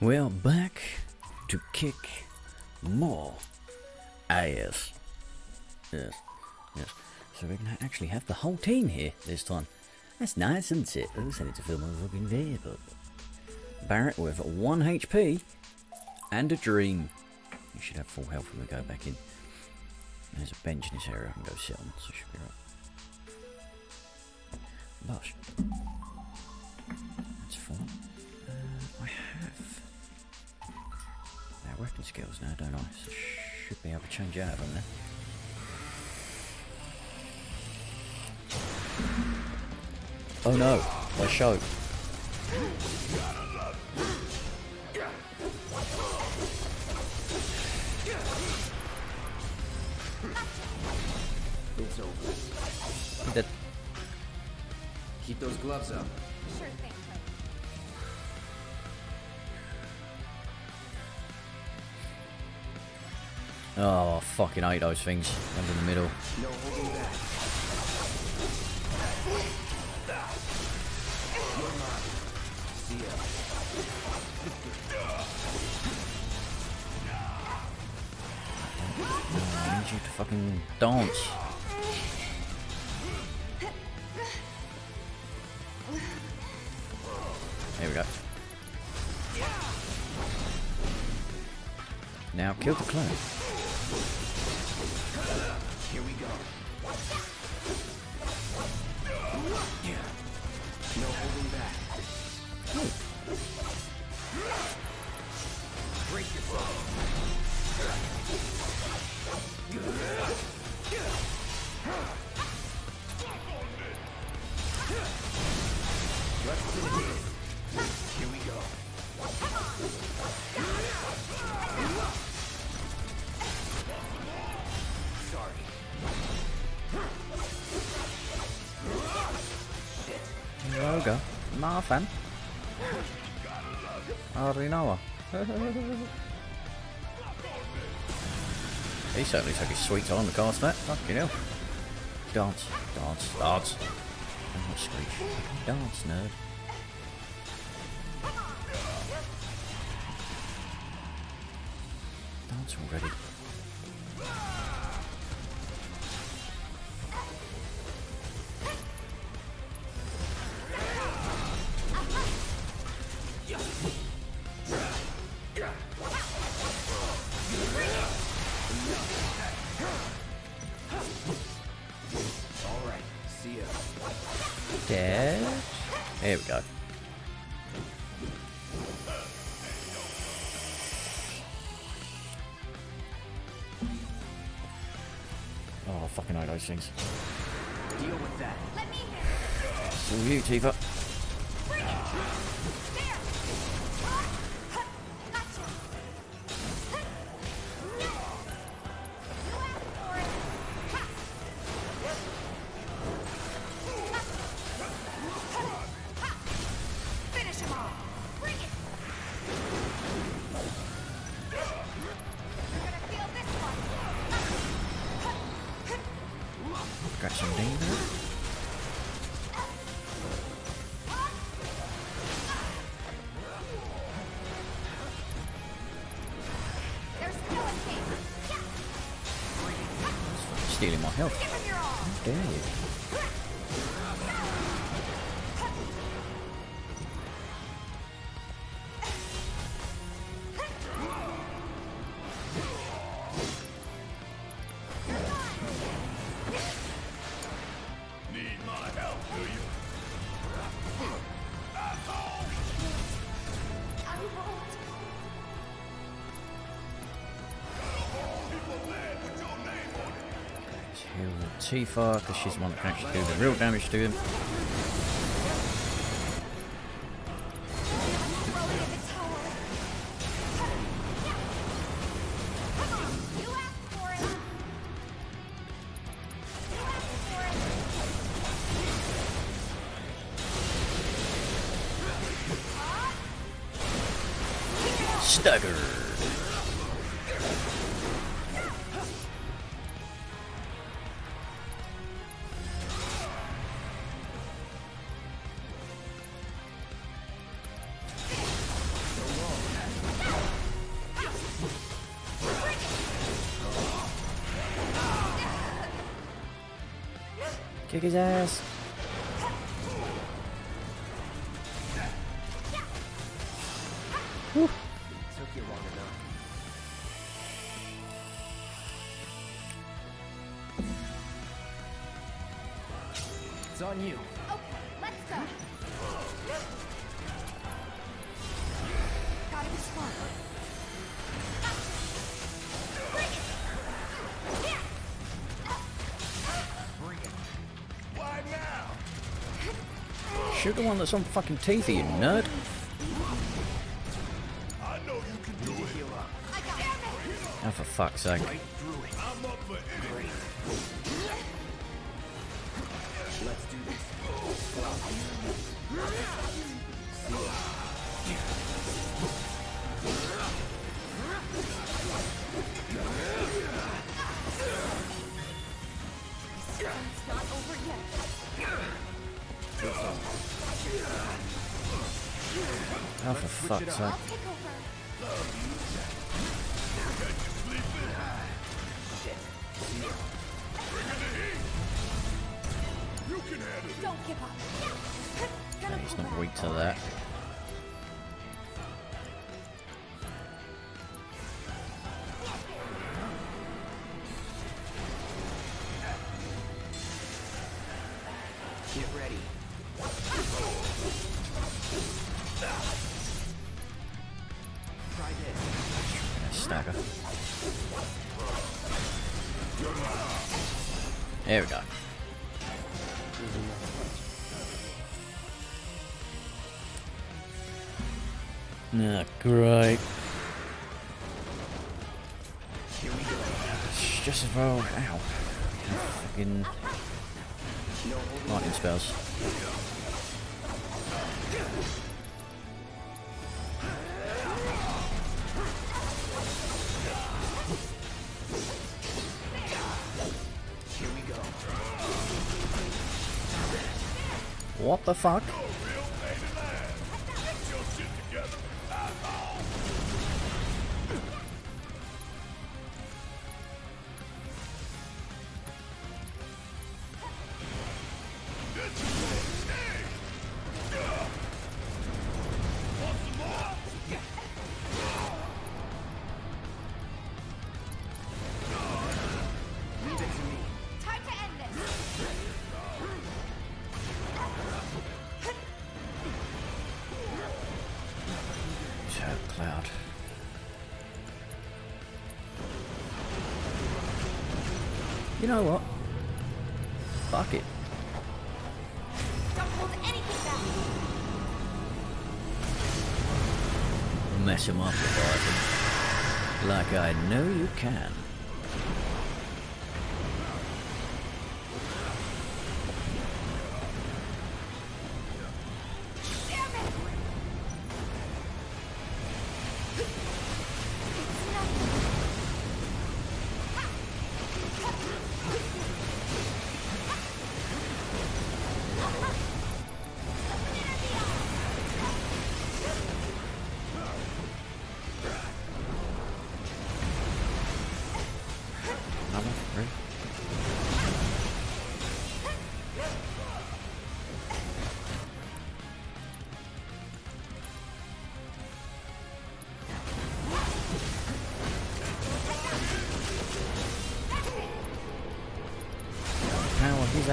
Well, back to kick more ass. Yes, yes. So we're gonna actually have the whole team here this time. That's nice, isn't it? Oh, send it to film a looking there, but Barret with one HP and a dream. You should have full health when we go back in. There's a bench in this area I can go sit on, so should be right. Lush. Weapon skills now, don't I? So should be able to change out of them then. Oh no, my show. It's over. That Keep those gloves up. Sure oh I fucking hate those things. One's in the middle. Need you to fucking dance. There we go. Now kill the clone. Certainly took his sweet time to cast that. Fucking hell. Dance, dance, dance. Not screech. Dance, nerd. Things. Deal with that. Let me hear. It's all you, Tifa. Heal Tifa, because she's the one that can actually do the real damage to him. Kick his ass. the one that's on fucking teeth, you nerd. Oh, for fuck's sake. What the fuck? know what?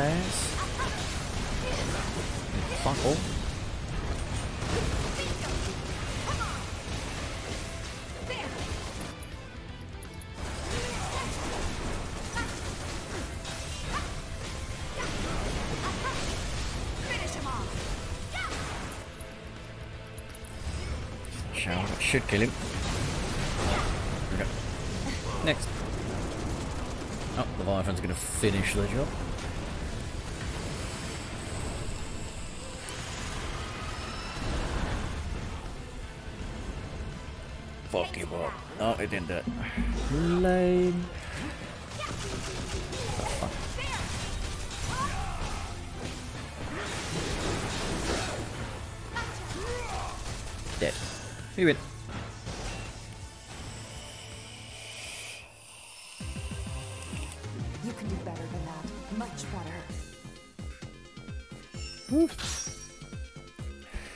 ass. off Should kill him. Okay. Next. Oh, the Leviathan's gonna finish the job. Dead. We win. You can do better than that. Much better.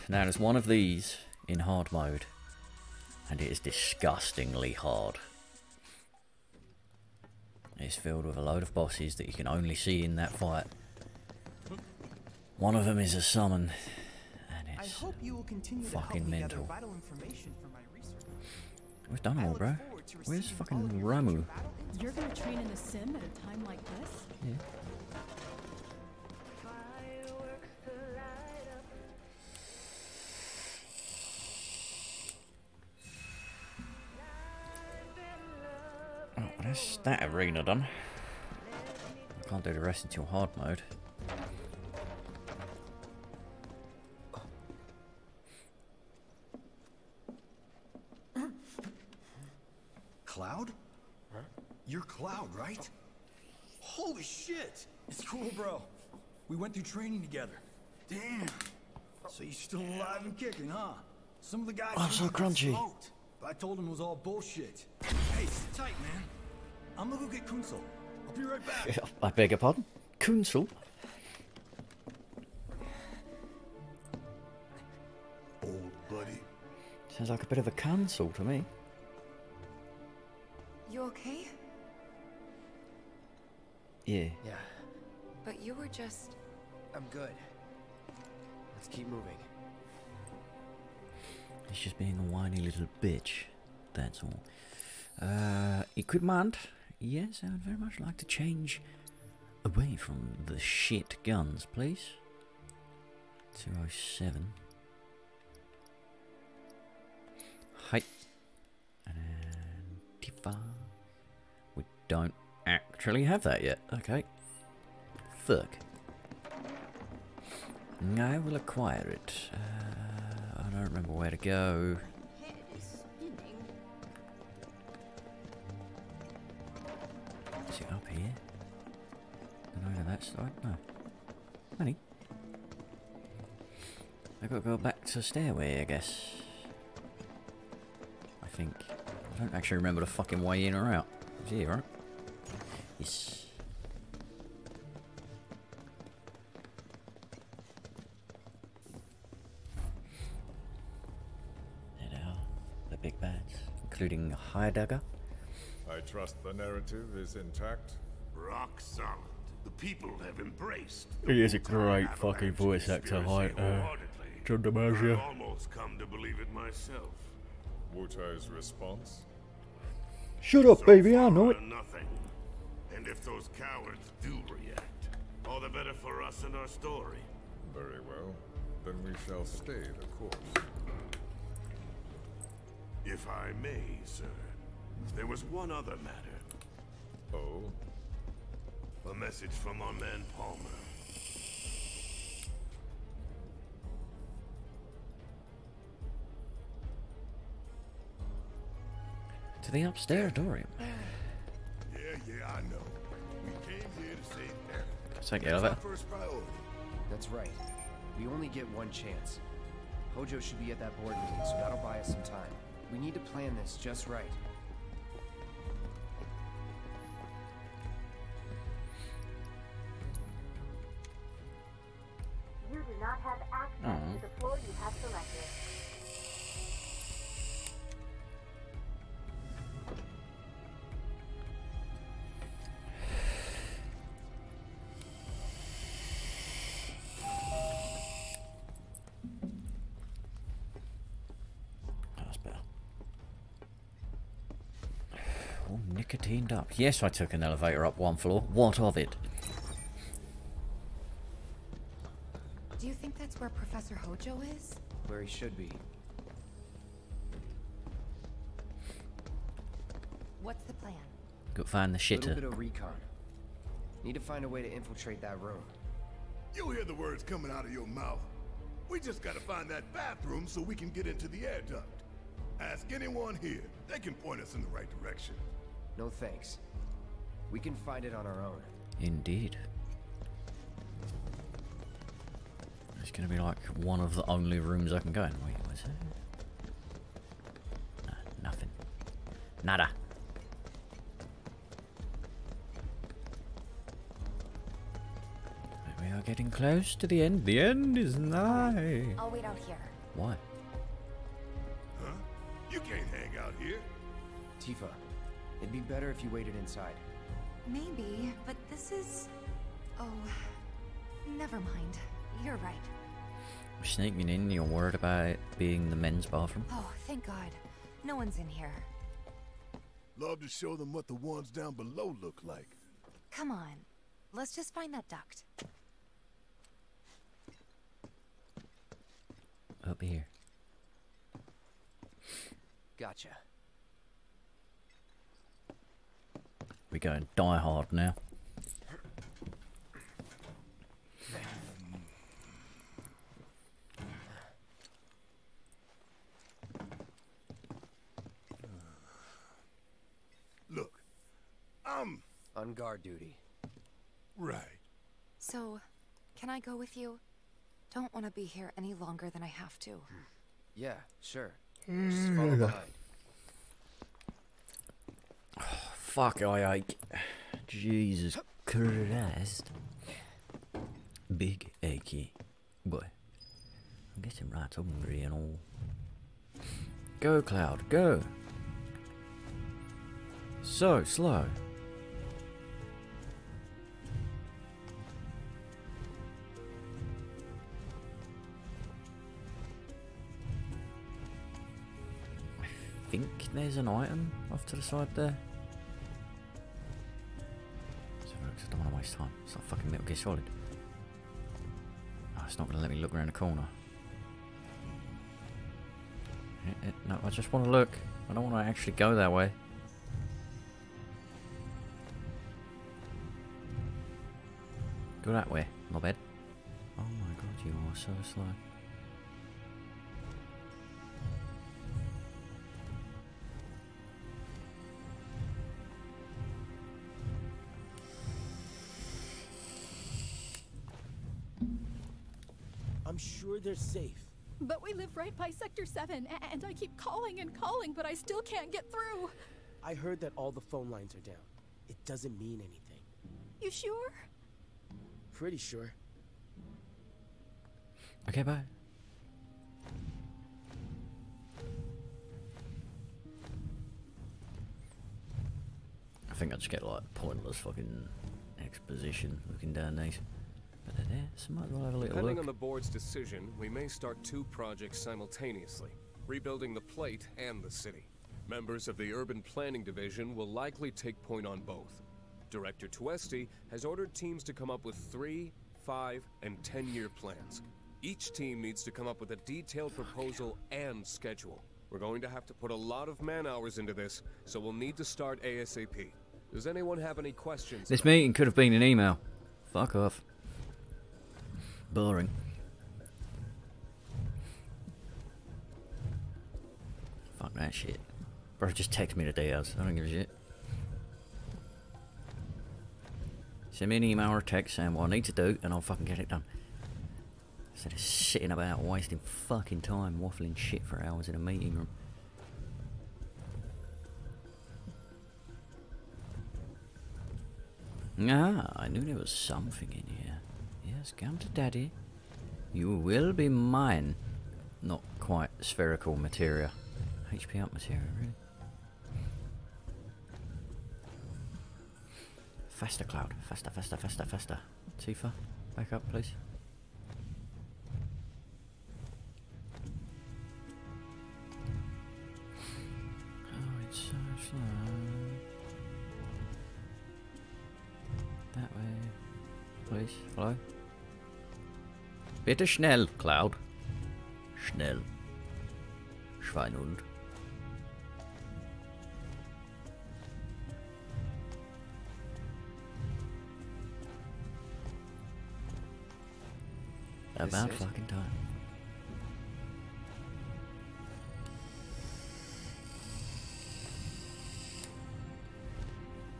Now there's one of these in hard mode and it is disgustingly hard. It's filled with a load of bosses that you can only see in that fight. One of them is a summon, and I it's hope you will continue to fucking help mental. vital information for my research. we've done I all, bro. Where's fucking all of your Ramuh? future battle intel. You're gonna train in a sim at a time like this? Yeah. That's that arena done. I can't do the rest until hard mode. Cloud? You're Cloud, right? Holy shit! It's cool, bro. We went through training together. Damn. So you're still alive and kicking, huh? Some of the guys Oh, here so crunchy. smoked, but I told him it was all bullshit. Hey, sit tight, man. I'm gonna go get Kunsel. I'll be right back. I beg your pardon? Kunsel? Old buddy. Sounds like a bit of a cancel to me. You okay? Yeah. Yeah, But you were just. I'm good. Let's keep moving. He's just being a whiny little bitch. That's all. Uh, equipment. Yes, I would very much like to change away from the shit guns, please. 207. Height. And Tifa. We don't actually have that yet. Okay. Fuck. I will acquire it. Uh, I don't remember where to go. Here? And over that side? No. Honey. I gotta go back to the stairway, I guess. I think. I don't actually remember the fucking way in or out. It's here, right? Yes. There they are. The big bads. Including Heidegger. I trust the narrative is intact. Rock solid. The people have embraced. He is a great fucking voice actor, conspiracy Hyde, uh, wholeheartedly. John DiMaggio. I've almost come to believe it myself. Wutai's response? Shut up, So baby, I know it. Nothing. And if those cowards do react, all the better for us and our story. Very well. Then we shall stay the course. If I may, sir. There was one other matter. Oh? A message from our man Palmer. To the upstairs Dorian. Yeah, yeah, I know. We came here to save Aerith. Take the That's our elevator. first priority. That's right. We only get one chance. Hojo should be at that board meeting, so that'll buy us some time. We need to plan this just right. Nicotined up. Yes, I took an elevator up one floor. What of it? Do you think that's where Professor Hojo is? Where he should be. What's the plan? Go find the A little bit of recon. Need to find a way to infiltrate that room. You hear the words coming out of your mouth. We just gotta find that bathroom so we can get into the air duct. Ask anyone here. They can point us in the right direction. No thanks. We can find it on our own. Indeed. It's gonna be like one of the only rooms I can go in. Wait, what's that? Nah, nothing. Nada. We are getting close to the end. The end is nigh. I'll wait out here. Why? Huh? You can't hang out here. Tifa, it'd be better if you waited inside. Maybe, but this is. Oh. Never mind. You're right. Sneaking in, you're worried about it being the men's bathroom? Oh, thank God. No one's in here. Love to show them what the ones down below look like. Come on. Let's just find that duct. Up here. Gotcha. We going die hard now. Look, I'm On guard duty. right. So, can I go with you? Don't want to be here any longer than I have to. Yeah, sure. Hmm. Just follow behind. Fuck, I ache. Jesus Christ. Big achy. Boy. I'm getting right hungry and all. Go, Cloud, go. So slow. I think there's an item off to the side there. Waste time. It's not fucking Metal Gear Solid. Oh, it's not going to let me look around the corner. Eh, eh, no, I just want to look. I don't want to actually go that way. Go that way, not bad. Oh my god, you are so slow. Sure they're safe. But we live right by Sector 7, and I keep calling and calling, but I still can't get through. I heard that all the phone lines are down. It doesn't mean anything. You sure? Pretty sure. Okay, bye. I think I just get like pointless fucking exposition looking down these. There, so might as well have a little Depending look. on the board's decision, we may start two projects simultaneously rebuilding the plate and the city. Members of the Urban Planning Division will likely take point on both. Director Tuesti has ordered teams to come up with three, five, and ten year plans. Each team needs to come up with a detailed proposal and schedule. We're going to have to put a lot of man hours into this, so we'll need to start ASAP. Does anyone have any questions? This meeting could have been an email. Fuck off. Boring. Fuck that shit. Bro, just text me the details. I don't give a shit. Send me an email or text saying what I need to do, and I'll fucking get it done. Instead of sitting about wasting fucking time waffling shit for hours in a meeting room. Ah, I knew there was something in here. Yes, come to daddy. You will be mine. Not quite spherical materia. HP up materia, really. Faster, Cloud. Faster, faster, faster, faster. Tifa, back up, please. Oh, it's so slow. That way. Please, hello? Bitte schnell, Cloud. Schnell. Schweinhund. This About fucking time.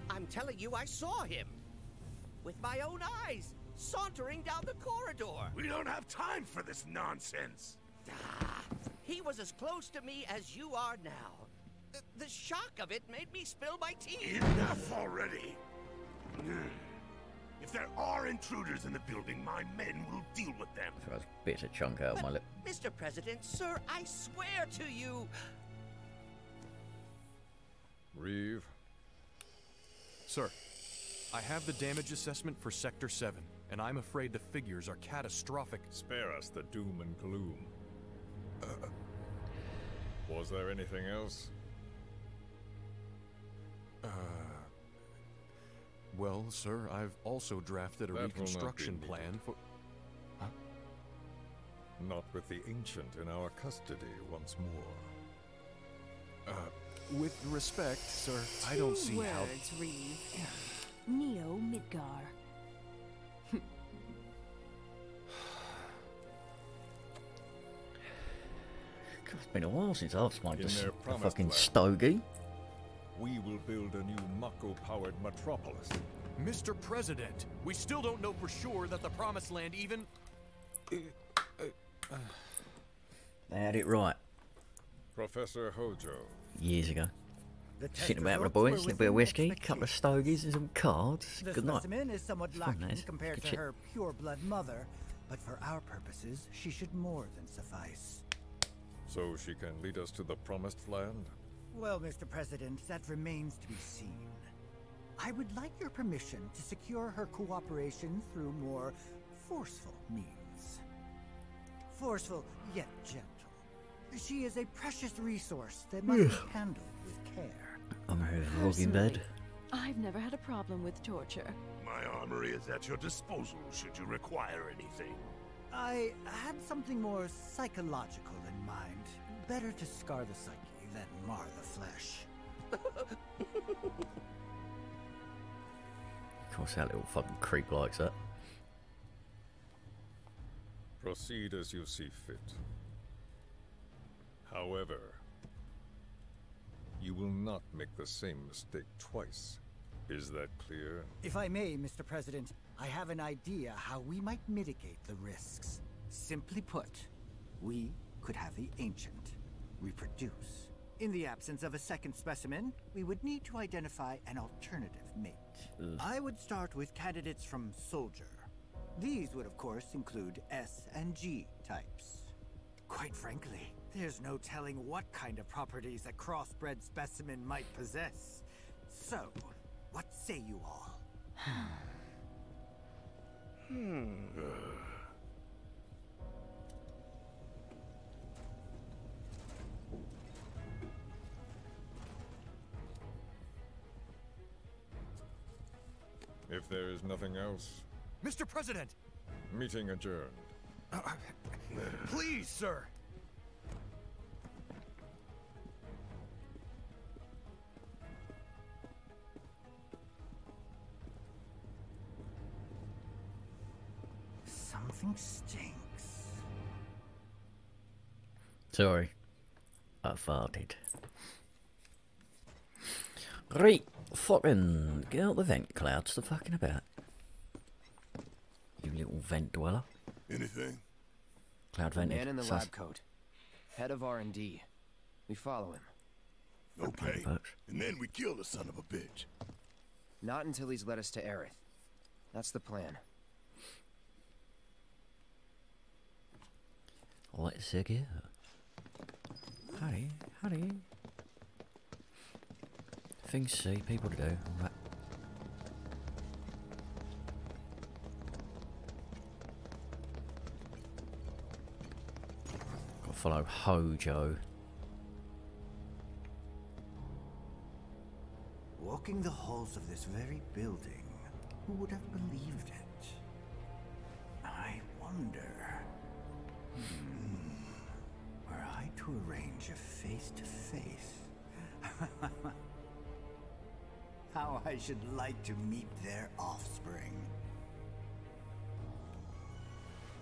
I'm telling you, I saw him. With my own eyes, sauntering down the corridor. We don't have time for this nonsense. Ah, he was as close to me as you are now. The, the shock of it made me spill my tea. Enough already. If If there are intruders in the building, my men will deal with them. So that's a bit of chunk out of my lip. Mr. President, sir, I swear to you. Reeve. Sir, I have the damage assessment for Sector 7, and I'm afraid the figures are catastrophic. Spare us the doom and gloom. Uh, was there anything else? Uh. Well, sir, I've also drafted a That will not be reconstruction plan for. Not with the Ancient in our custody once more. Uh, with respect, sir, I don't see Two how. words, Reeve. Neo Midgar. It's been a while since I've smoked a, In s- their a fucking land. stogie. We will build a new Mako-powered metropolis. Mr. President, we still don't know for sure that the Promised Land even. They had it right Professor Hojo. years ago. The Sitting test about with the results boys, were a bit of whiskey, a couple of stogies and some cards. The Good night. specimen is somewhat lacking that is. compared Good to shit. her pure-blood mother, but for our purposes, she should more than suffice. So she can lead us to the Promised Land? Well, Mr. President, that remains to be seen. I would like your permission to secure her cooperation through more forceful means. Forceful, yet gentle. She is a precious resource that must be handled with care. I'm here rocking bed. I've never had a problem with torture. My armory is at your disposal should you require anything. I had something more psychological in mind. Better to scar the psyche than mar the flesh. Of course, that little fucking creep likes that. Proceed as you see fit. However, you will not make the same mistake twice. Is that clear? If I may, Mr. President, I have an idea how we might mitigate the risks. Simply put, we could have the Ancient reproduce. In the absence of a second specimen, we would need to identify an alternative mate. Ugh. I would start with candidates from Soldier. These would, of course, include S and G types. Quite frankly, there's no telling what kind of properties a crossbred specimen might possess. So, what say you all? Hmm. If there is nothing else, Mr. President! meeting adjourned. Uh, uh, please, sir! Something stinks. Sorry. I farted. Right. Fucking get out the vent clouds the fucking about. You little vent dweller. Anything? Cloud The vented. man in the sus. lab coat. Head of R&D. We follow him. Okay. Bucks. And then we kill the son of a bitch. Not until he's led us to Aerith. That's the plan. Let's go. Howdy, howdy. Things to see, people to do. all that. Gotta follow Hojo. Walking the halls of this very building, who would have believed it? I wonder. Hmm, were I to arrange a face to face, how I should like to meet their offspring.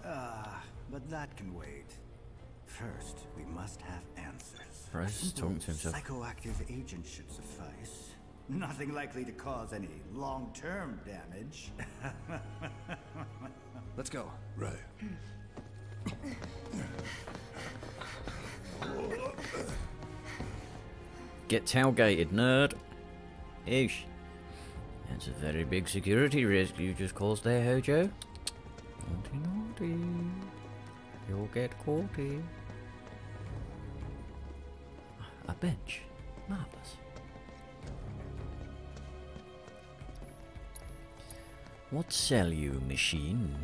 Ah, but that can wait. First, we must have answers. Bro, A he's simple talking to himself. Psychoactive agent should suffice. Nothing likely to cause any long-term damage. Let's go. Right. Get tailgated, nerd. Ish. That's a very big security risk you just caused there, Hojo. Naughty, naughty. You'll get caught here. A bench. Marvellous. What sell you, machine?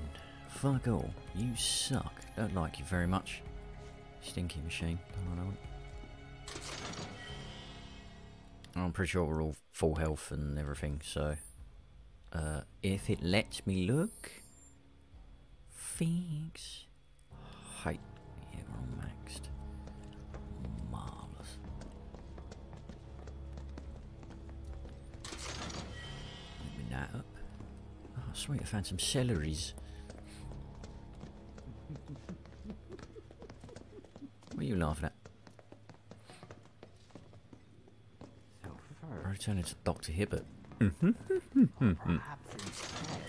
Fuck all. You suck. Don't like you very much. Stinky machine. Don't know. I'm pretty sure we're all full health and everything, so... Uh, if it lets me look... Thanks. Height. Yeah, we're all maxed. Marvellous. Open that up. Oh, sweet, I found some celeris. What are you laughing at? I turned to Dr. Hibbert. Mm-hmm. Perhaps instead.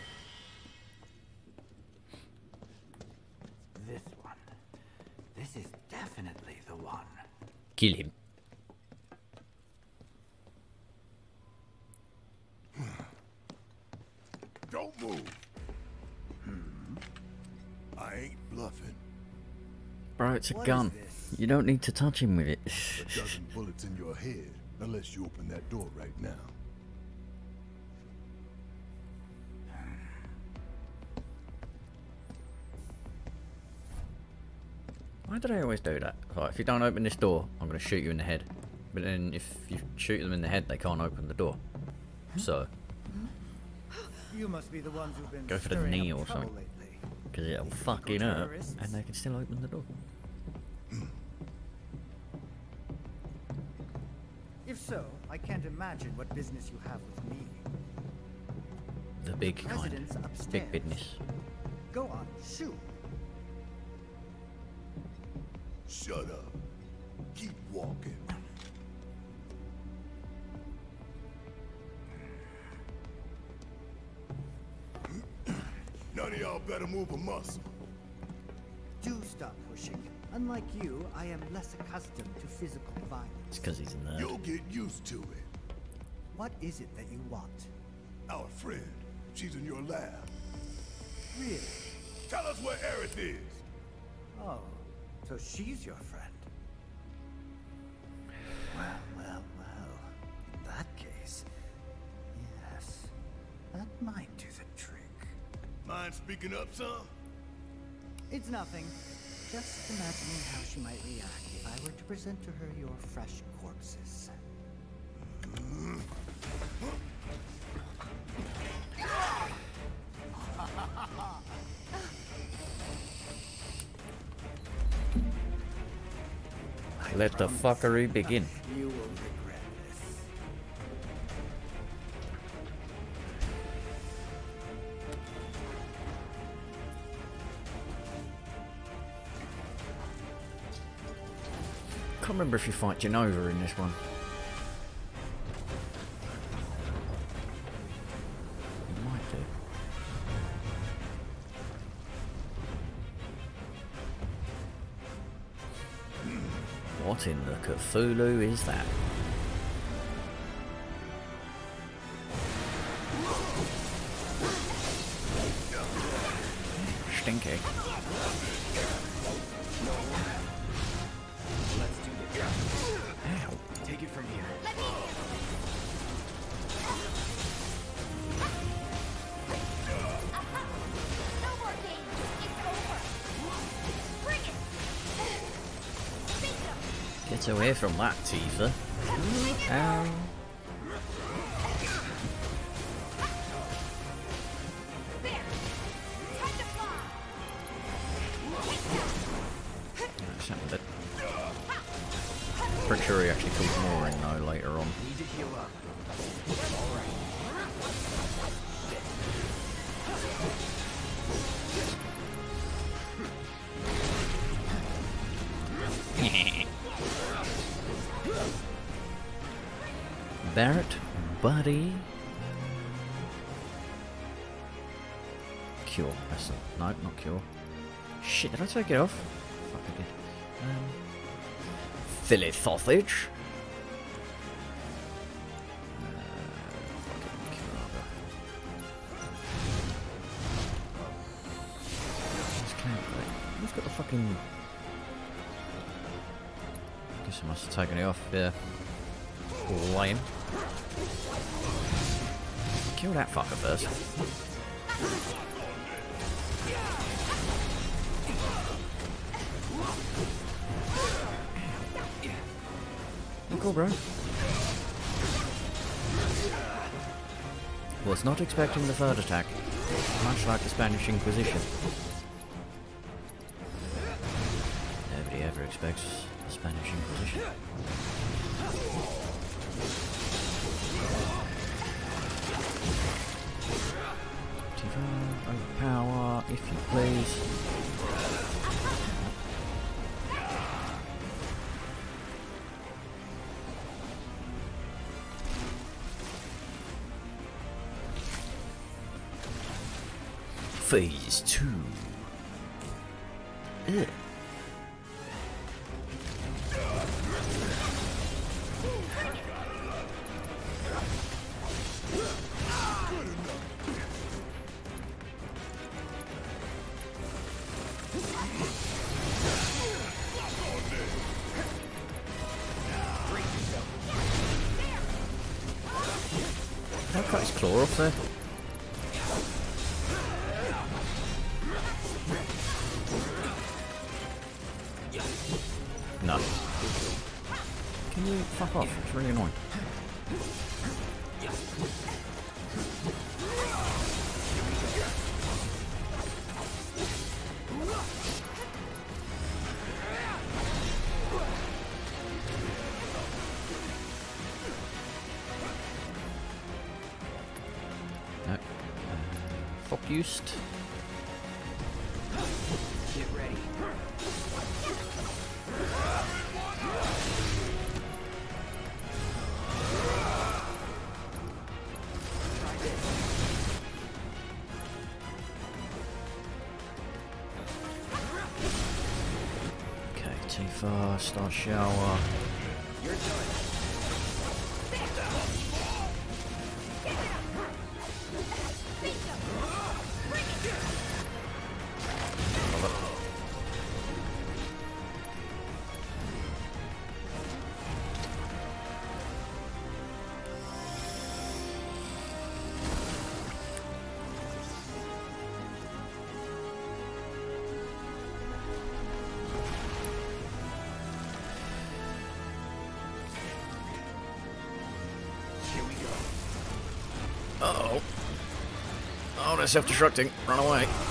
This one. This is definitely the one. Kill him. Don't move. Hmm. I ain't bluffing. Bro, it's a What is gun. You don't need to touch him with it. A dozen bullets in your head, unless you open that door right now. Why do they always do that? Like, if you don't open this door, I'm going to shoot you in the head. But then if you shoot them in the head, they can't open the door. So, You must be the ones who've been go for the knee or something. Because it'll fucking hurt, and they can still open the door. So, I can't imagine what business you have with me. The big kind. President's Big upstairs. business. Go on, shoot. Shut up. Keep walking. None of y'all better move a muscle. Do stop pushing. Unlike you, I am less accustomed to physical violence. It's because he's a nerd. You'll get used to it. What is it that you want? Our friend. She's in your lab. Really? Tell us where Aerith is. Oh, so she's your friend. Well, well, well. In that case, yes, that might do the trick. Mind speaking up some? It's nothing. Just imagining how she might react if I were to present to her your fresh corpses. Let the fuckery begin. Remember if you fight Jenova in this one. Do. Hmm. What in the Cthulhu is that? That, Tifa. I take it off? Fuck, I did. Um, Philly sausage. Bro. Was not expecting the third attack. Much like the Spanish Inquisition. Nobody ever expects the Spanish Inquisition. Phase 2. Used. Get ready. Okay, Tifa, Star Shower. Self-destructing. Run away.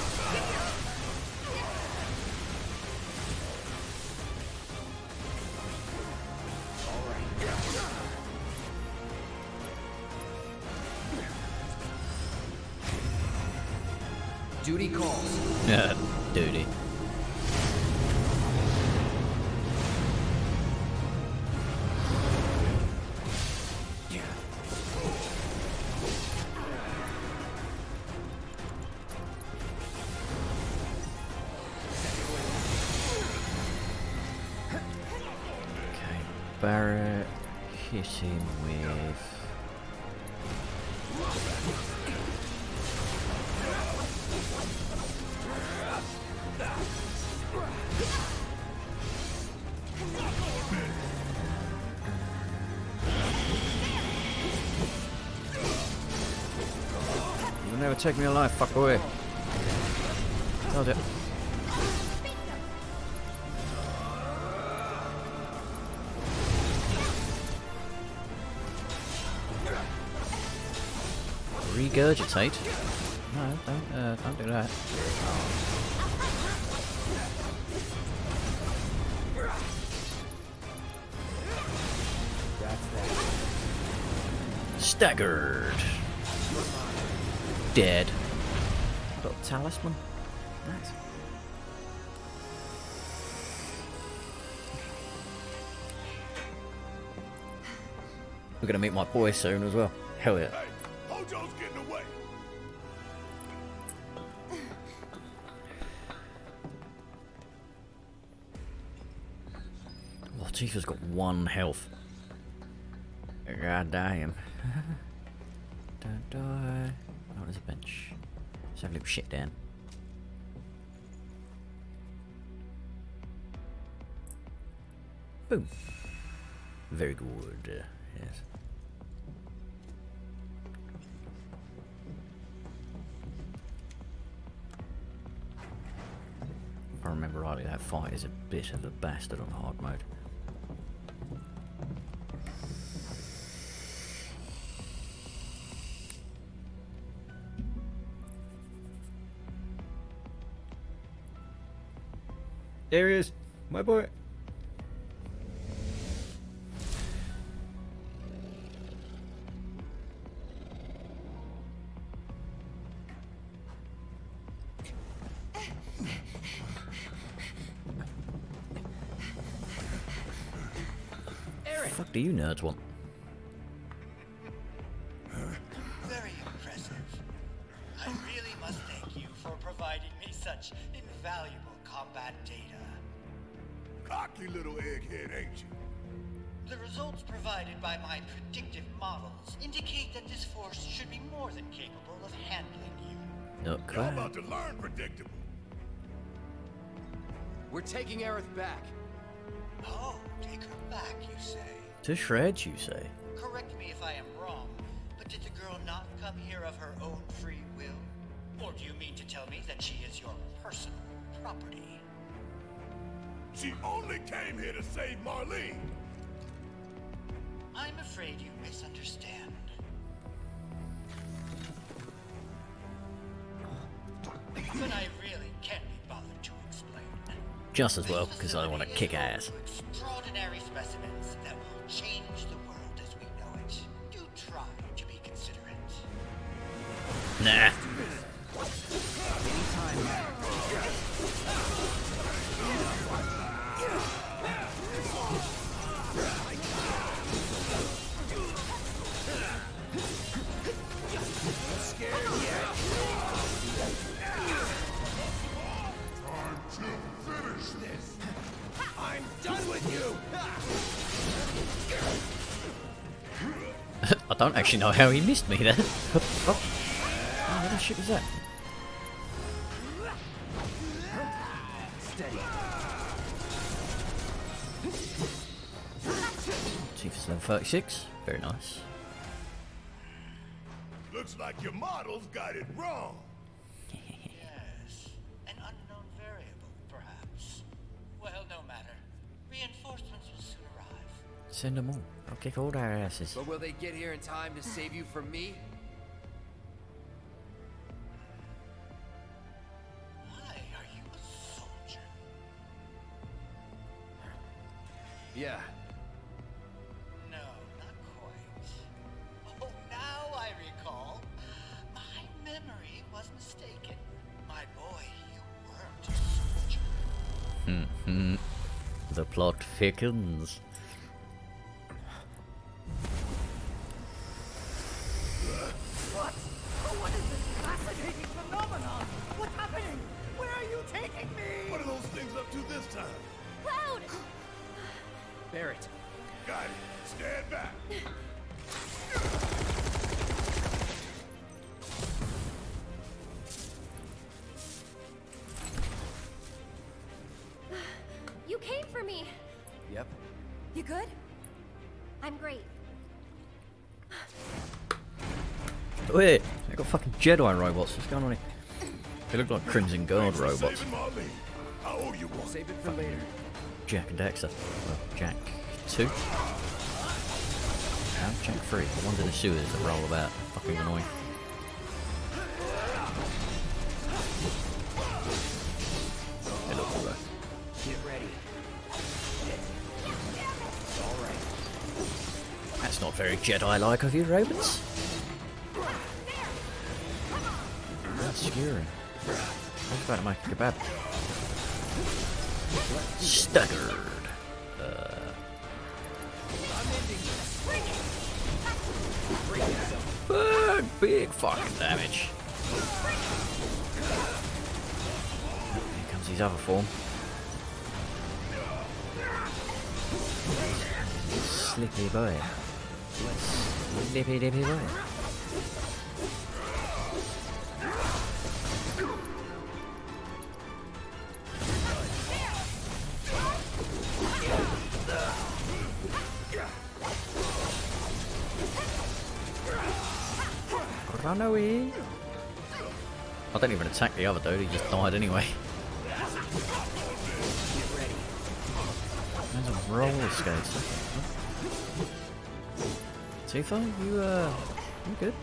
Never take me alive, fuck away. Told it. Regurgitate? No, don't, uh, don't do that. Staggered. Dead. Got a talisman. Nice. We're gonna meet my boy soon as well. Hell yeah. Hojo's getting away. Oh, Tifa's got one health. God damn. Don't die. Oh, there's a bench. Let's have a little shit down. Boom. Very good. yes. If I remember rightly, that fight is a bit of a bastard on hard mode. There he is, my boy. Aerith! fuck do you nerds want? Shreds, you say? Correct me if I am wrong, but did the girl not come here of her own free will? Or do you mean to tell me that she is your personal property? She only came here to save Marlene. I'm afraid you misunderstand. But I really can't be bothered to explain. Just as well, because I want to kick ass. Actually know how he missed me there. oh. oh, what the shit was that? Steady. Chief level 36. Very nice. Looks like your models got it wrong. Yes. An unknown variable, perhaps. Well, no matter. Reinforcements will soon arrive. Send them all. I'll kick all their asses. But will they get here in time to save you from me? Why are you a soldier? Yeah. No, not quite. Oh, now I recall. My memory was mistaken. My boy, you weren't a soldier. Hmm. The plot thickens. Oh, Wait, they got fucking Jedi robots. What's going on here? They look like Crimson Guard robots. I owe you one. Save it for later. Jak and Daxter. Well, Jak 2. No, Jak 3. The ones in the sewers that roll about. Fucking annoying. They look alright. Get ready. That's not very Jedi-like of you, robots. I was about a kebab. Staggered. Uh, big, big fucking damage. Here comes his other form. Slippy boy. Slippy dippy boy. Run away. I don't even attack the other dude, he just died anyway. There's a roller skates. Tifa, you uh you good?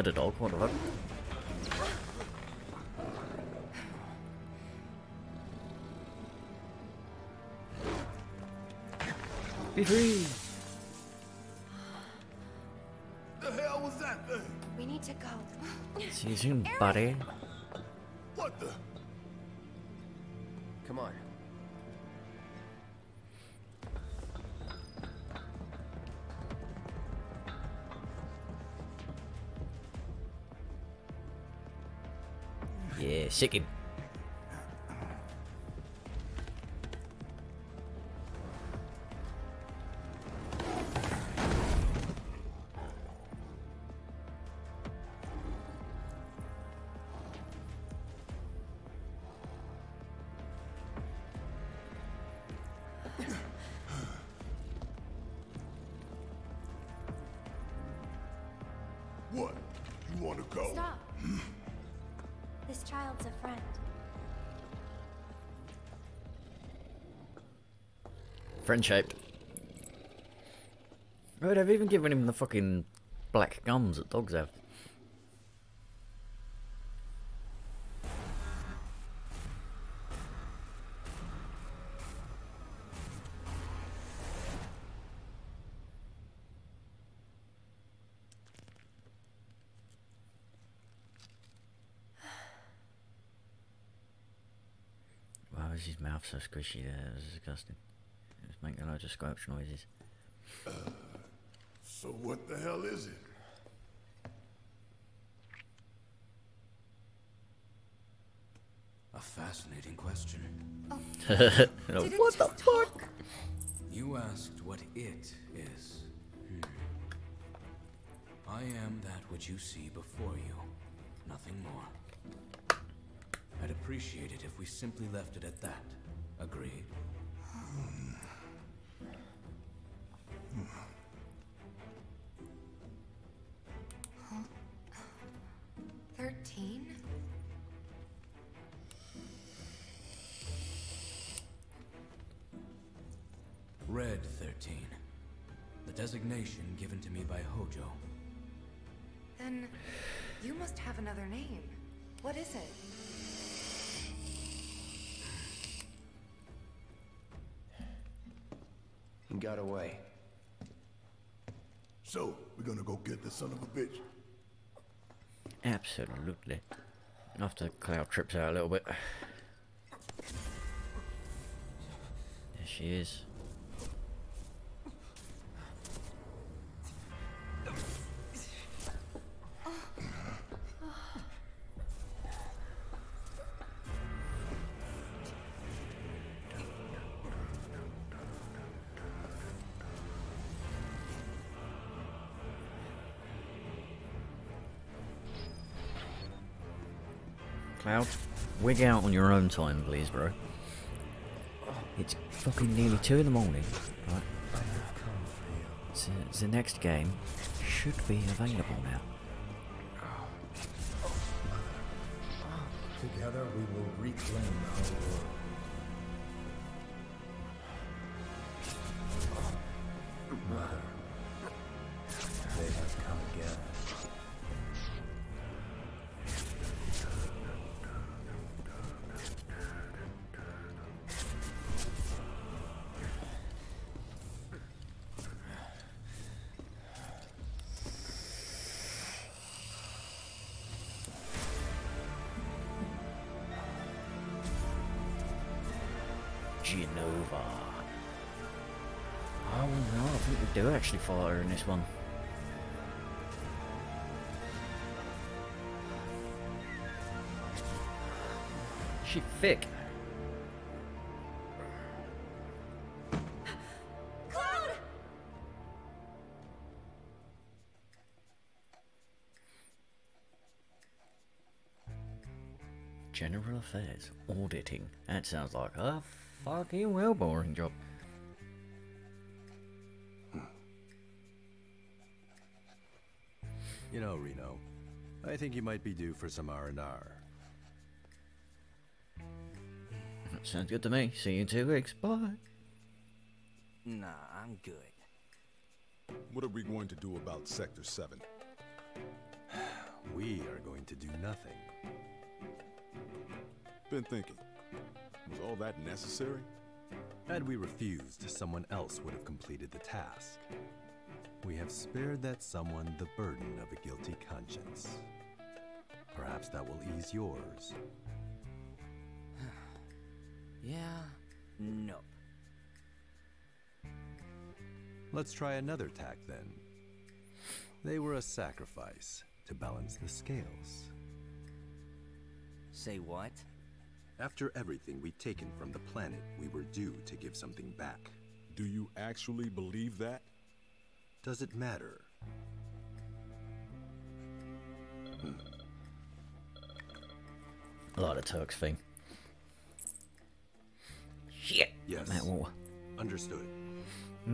Spider dog, what the fuck? Be free! The hell was that thing? We need to go. See you soon, buddy. Yeah, Friend shaped. Oh, they've even given him the fucking black gums that dogs have. Why was his mouth so squishy there? It was disgusting. It a making loads of squelch noises. So what the hell is it? A fascinating question. what the fuck? You asked what it is. Hmm. I am that which you see before you, nothing more. I'd appreciate it if we simply left it at that. Agreed? Red 13. The designation given to me by Hojo. Then you must have another name. What is it? He got away. So, we're gonna go get the son of a bitch. Absolutely. After Cloud trips out a little bit. There she is. Wig out on your own time, please, bro. It's fucking nearly two in the morning, right? So, the next game should be available now. Together we will reclaim our world. actually fought her in this one. She thick. Cloud! General Affairs. Auditing. That sounds like a fucking well boring job. Think you might be due for some R&R. Sounds good to me. See you in two weeks. Bye. Nah, I'm good. What are we going to do about Sector 7? We are going to do nothing. Been thinking. Was all that necessary? Had we refused, someone else would have completed the task. We have spared that someone the burden of a guilty conscience. Perhaps that will ease yours. Yeah, nope. Let's try another tack then. They were a sacrifice to balance the scales. Say what? After everything we'd taken from the planet, we were due to give something back. Do you actually believe that? Does it matter? A lot of Turks thing. Shit. Yes. Matt Water. Understood.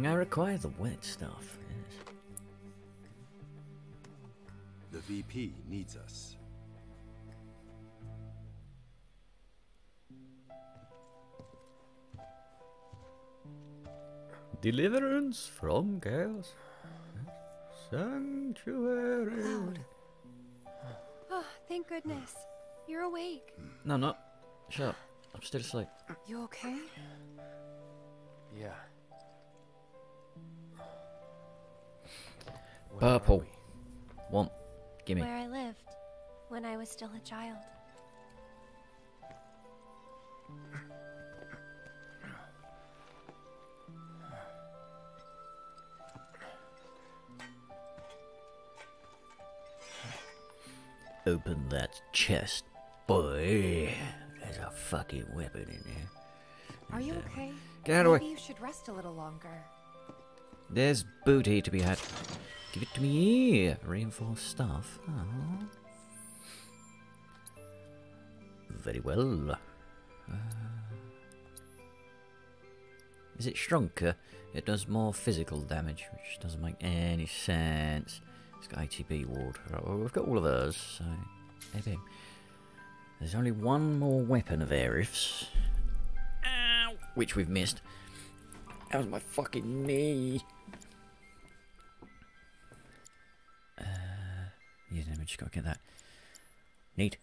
I require the wet stuff. Yes. The VP needs us. Deliverance from chaos. Sanctuary. Cloud. Oh, thank goodness. You're awake. No, I'm not. Shut up. I'm still asleep. You okay? Yeah. Purple. Want. Gimme. Where I lived when I was still a child. Open that chest, boy. There's a fucking weapon in there. Are you okay? Get out of the Maybe way. you should rest a little longer. There's booty to be had. Give it to me. Reinforced stuff. Oh. Very well. Uh, is it stronger? It does more physical damage, which doesn't make any sense. It's got ATB ward. Right, well, we've got all of those, so. him. There's only one more weapon of Aerith's. Ow! Which we've missed. That was my fucking knee. Uh, yeah, then we just gotta get that. Neat.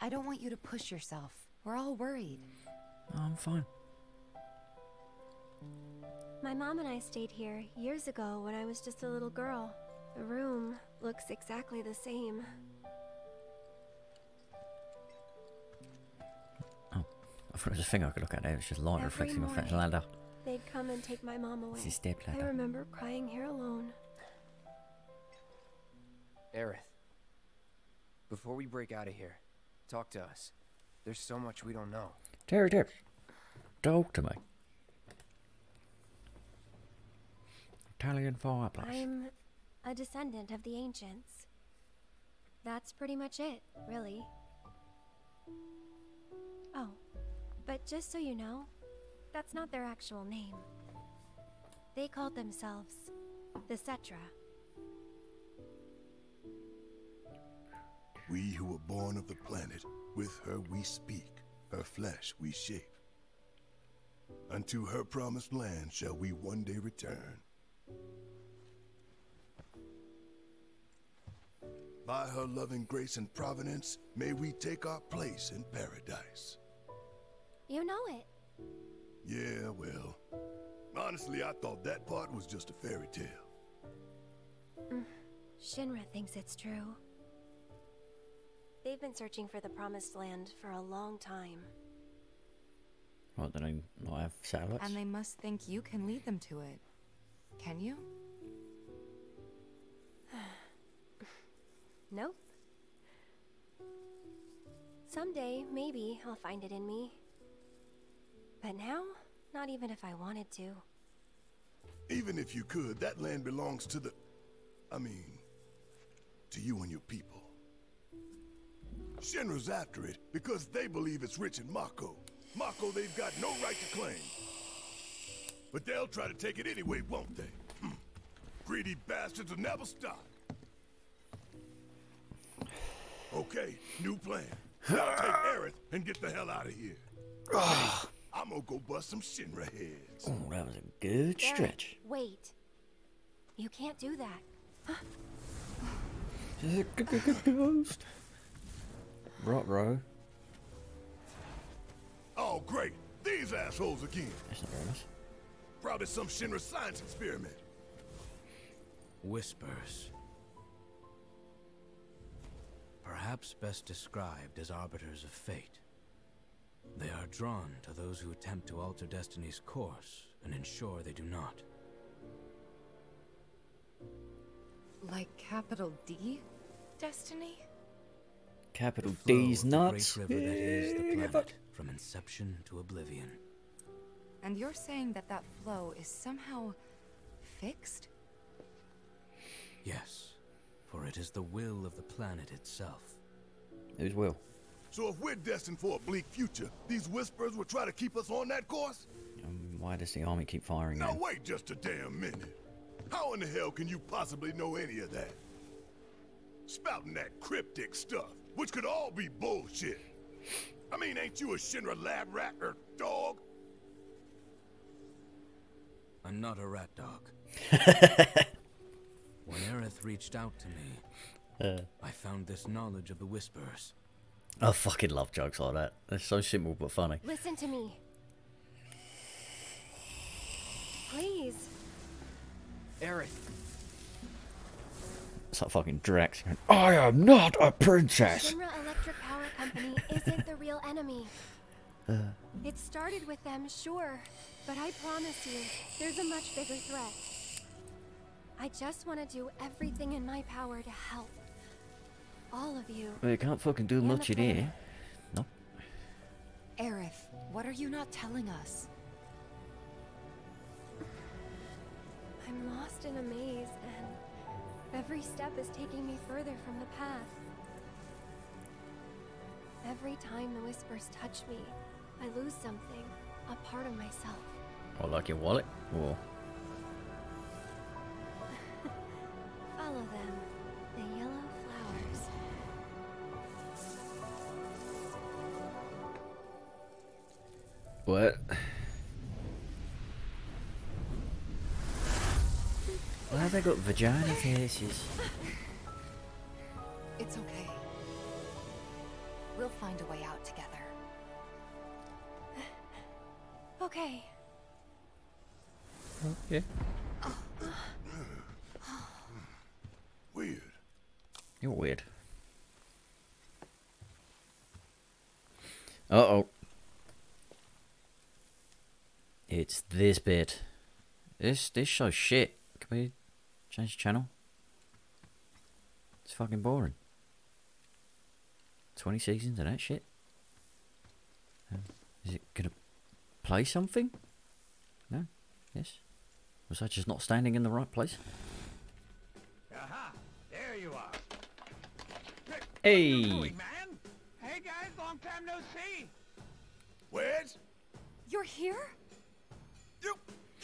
I don't want you to push yourself. We're all worried. Oh, I'm fine. My mom and I stayed here years ago when I was just a little girl. The room looks exactly the same. I thought it was a thing I could look at. It was just light Every reflecting off that morning, ladder. They'd come and take my mom away. It's his step I remember crying here alone. Aerith, before we break out of here, talk to us. There's so much we don't know. Terry Tips. Talk to me. Italian fireplace. I'm a descendant of the ancients. That's pretty much it, really. Oh, but just so you know, that's not their actual name. They called themselves the Cetra. We who were born of the planet, with her we speak, her flesh we shape. Unto her promised land shall we one day return. By her loving grace and providence, may we take our place in paradise. You know it. Yeah, well, honestly, I thought that part was just a fairy tale. Mm, Shinra thinks it's true. They've been searching for the Promised Land for a long time. What, do they not have satellites? And they must think you can lead them to it. Can you? Nope. Someday, maybe, I'll find it in me. But now, not even if I wanted to. Even if you could, that land belongs to the... I mean, to you and your people. Shinra's after it because they believe it's rich in Mako. Mako they've got no right to claim. But they'll try to take it anyway, won't they? Hmm. Greedy bastards will never stop. Okay, new plan. Now take Aerith and get the hell out of here. I'm gonna go bust some Shinra heads. Oh, that was a good Barret, stretch. Wait. You can't do that. Ghost. Right, row. Oh, great. These assholes again. That's not very nice. Probably some Shinra science experiment. Whispers. Perhaps best described as arbiters of fate. They are drawn to those who attempt to alter destiny's course and ensure they do not. Like capital D? Destiny? Capital The flow D's of the nuts. River that is the planet, from inception to oblivion. And you're saying that that flow is somehow fixed? Yes, for it is the will of the planet itself. Who's will? So if we're destined for a bleak future, these whispers will try to keep us on that course? Um, why does the army keep firing Now at him? wait just a damn minute. How in the hell can you possibly know any of that? Spouting that cryptic stuff, which could all be bullshit. I mean, ain't you a Shinra lab rat or dog? I'm not a rat dog. when Aerith reached out to me, Uh. I found this knowledge of the Whispers. I fucking love jokes like that. They're so simple but funny. Listen to me. Please. Aerith. It's like fucking Drax going, I am not a princess! Shinra Electric Power Company isn't the real enemy. Uh, It started with them, sure, but I promise you, there's a much bigger threat. I just want to do everything in my power to help. All of you. well, you can't fucking do And much in planet. here. No. Aerith, what are you not telling us? I'm lost in a maze, and every step is taking me further from the path. Every time the whispers touch me, I lose something, a part of myself. Or like your wallet? Or Follow them, what? Why have I got vagina faces? It's okay. We'll find a way out together. Okay. Yeah. Weird. You're weird. Uh oh. It's this bit. This this show's shit. Can we change the channel? It's fucking boring. Twenty seasons of that shit. Um, is it gonna play something? No. Yes. Was I just not standing in the right place? Aha! There you are. Hey. man? Hey guys, long time no see. Where's? You're here?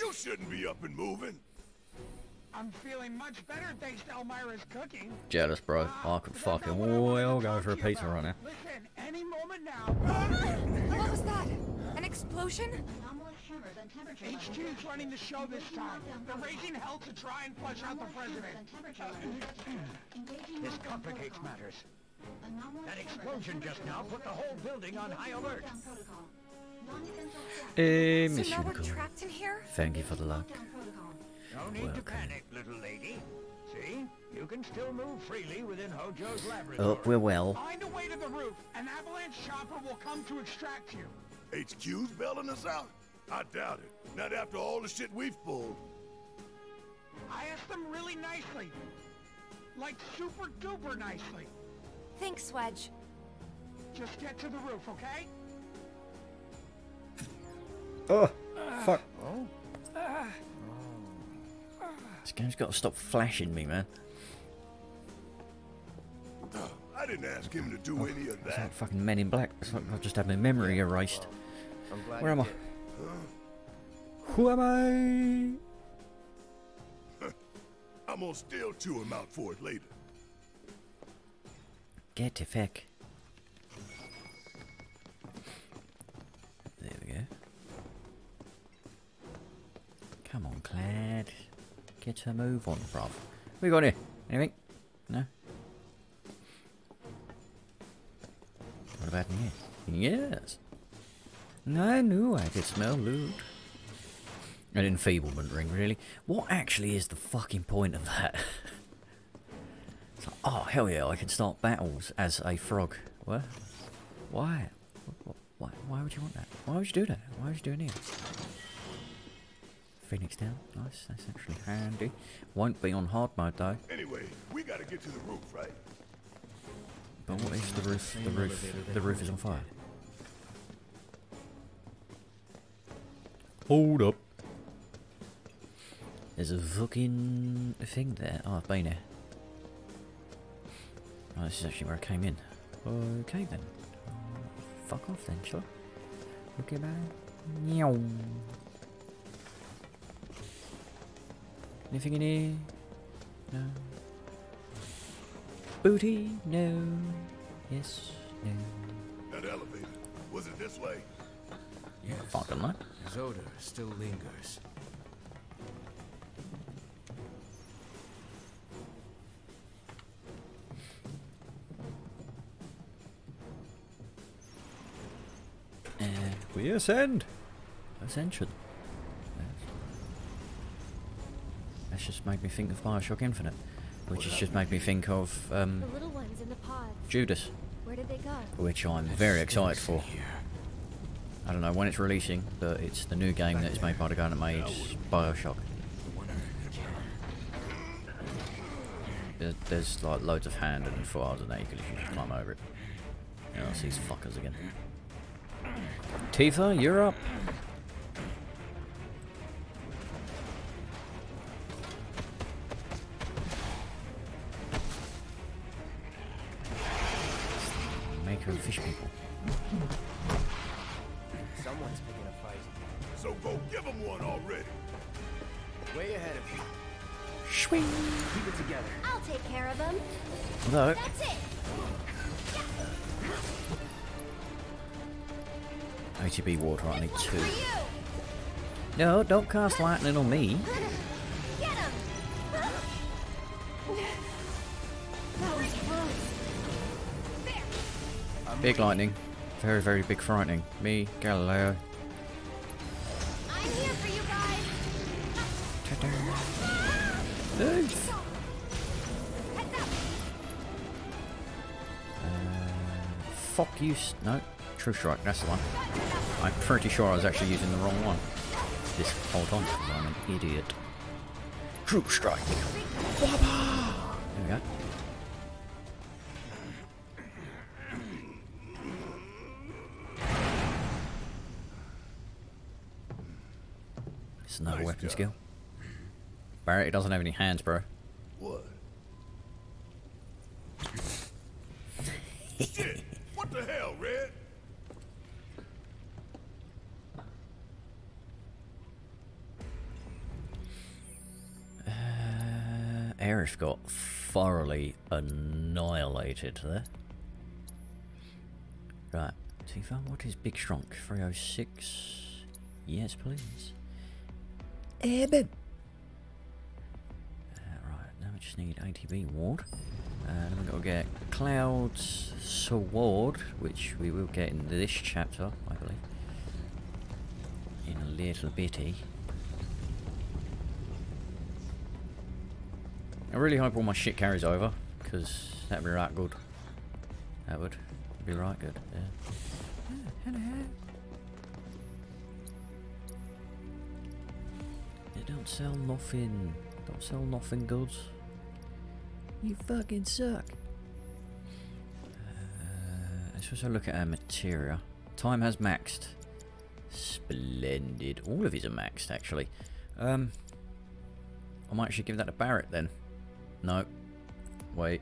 You you shouldn't be up and moving. I'm feeling much better thanks to Elmyra's cooking. Jealous, bro. Uh, oh, I could fucking well go for a pizza right now. Listen, any moment now. What was that? An explosion? HQ's running the show this time. They're raising hell to try and flush out the president. This complicates matters. That explosion just now put the whole building on high alert. Eh, So Miss now we're Unicorn. trapped in here? Thank you for the luck. No need to panic, little lady. See? You can still move freely within Hojo's laboratory. Oh, we're well. Find a way to the roof. An avalanche chopper will come to extract you. HQ's bailing us out? I doubt it. Not after all the shit we've pulled. I asked them really nicely. Like super duper nicely. Thanks, Wedge. Just get to the roof, okay? Oh, fuck. Oh. This game's got to stop flashing me, man. I didn't ask him to do oh, any of It's like fucking Men in Black. It's like I've just had my memory erased. I'm glad Where am I? did. Who am I? I'm gonna still chew him out for it later. Get the feck. There we go. Come on, Clad. Get a move on, bruv. We got here? Anything? No? What about in here? Yes. I knew I could smell loot. An enfeeblement ring, really. What actually is the fucking point of that? Like, oh, hell yeah, I can start battles as a frog. What? Why? Wh- wh- Why, why would you want that? Why would you do that? Why would you do it here? Phoenix down. Nice, that's actually handy. Won't be on hard mode though. Anyway, we gotta get to the roof, right? But what if the roof, the roof, the roof is on fire? Hold up. There's a fucking thing there. Oh, I've been here. Oh, this is actually where I came in. Okay then. Oh, fuck off then, sure. Okay, bye. Meow. Anything in here? No. Booty? No. Yes. No. That elevator. Was it this way? Yes. Fucking no. His odor still lingers. And we ascend. Ascension. Just made me think of Bioshock Infinite, which has just made me think of um, The little ones in the pods. Judas, Where did they go? which I'm very excited for. I don't know when it's releasing, but it's the new game that is made by the guy that made Bioshock. There's like loads of hand and files and that you just climb over it. Yeah, I see these fuckers again. Tifa, you're up. Maker of fish people. Someone's picking a fight. So go give him one already. Way ahead of you. Swing. Keep it together. I'll take care of them. Although, That's it. ATB water, I need two. No, don't cast lightning on me. Big lightning. Very, very big frightening. Me, Galileo. I'm here for you guys. Oof. Uh, fuck you. No. True Strike, that's the one. I'm pretty sure I was actually using the wrong one. This whole time, 'cause I'm an idiot. True Strike. There we go. It's weapon job. skill. Barret, he doesn't have any hands, bro. What? Shit! What the hell, Red? Uh, Aerith got thoroughly annihilated there. Right, Tifa, what is Big Strong? 306? Yes, please. Eben! Uh, right, now we just need ATB Ward. Uh, then we've got to get Cloud's Sword, which we will get in this chapter, I believe. In a little bitty. I really hope all my shit carries over, because that'd be right good. That would be right good, yeah. They don't sell nothing. Don't sell nothing goods. You fucking suck. Uh, Let's also look at our materia. Time has maxed. Splendid. All of these are maxed, actually. Um, I might actually give that to Barret then. No. Wait.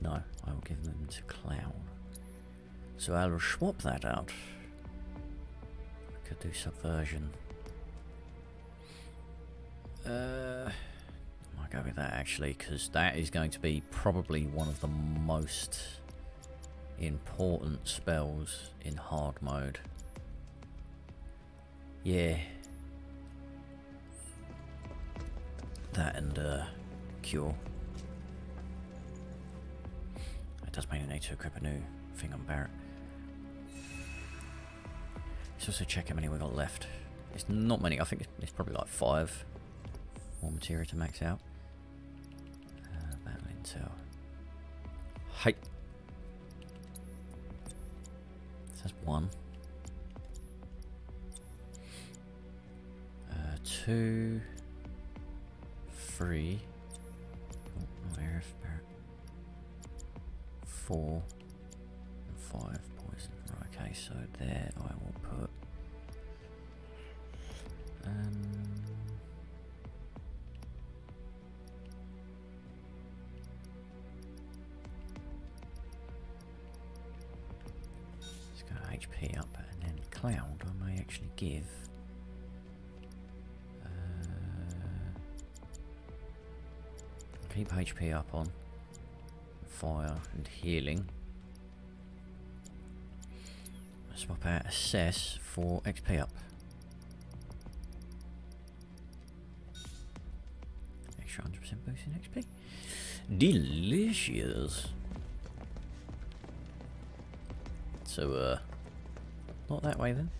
No, I will give them to Clown. So I'll swap that out. Could do subversion. Uh, I might go with that actually, because that is going to be probably one of the most important spells in hard mode. Yeah. That and uh, cure. It does mean I need to equip a new thing on Barret. Let's also check how many we got left. It's not many, I think it's probably like five more material to max out. Uh, battle intel. Height. That's one. Uh, two. Three. Oh, no, Aerith, Barret. Four. And five poison. Right, okay, so there I will put. And healing. Swap out Assess for XP up. Extra 100% boost in XP. Delicious. So, uh, not that way then.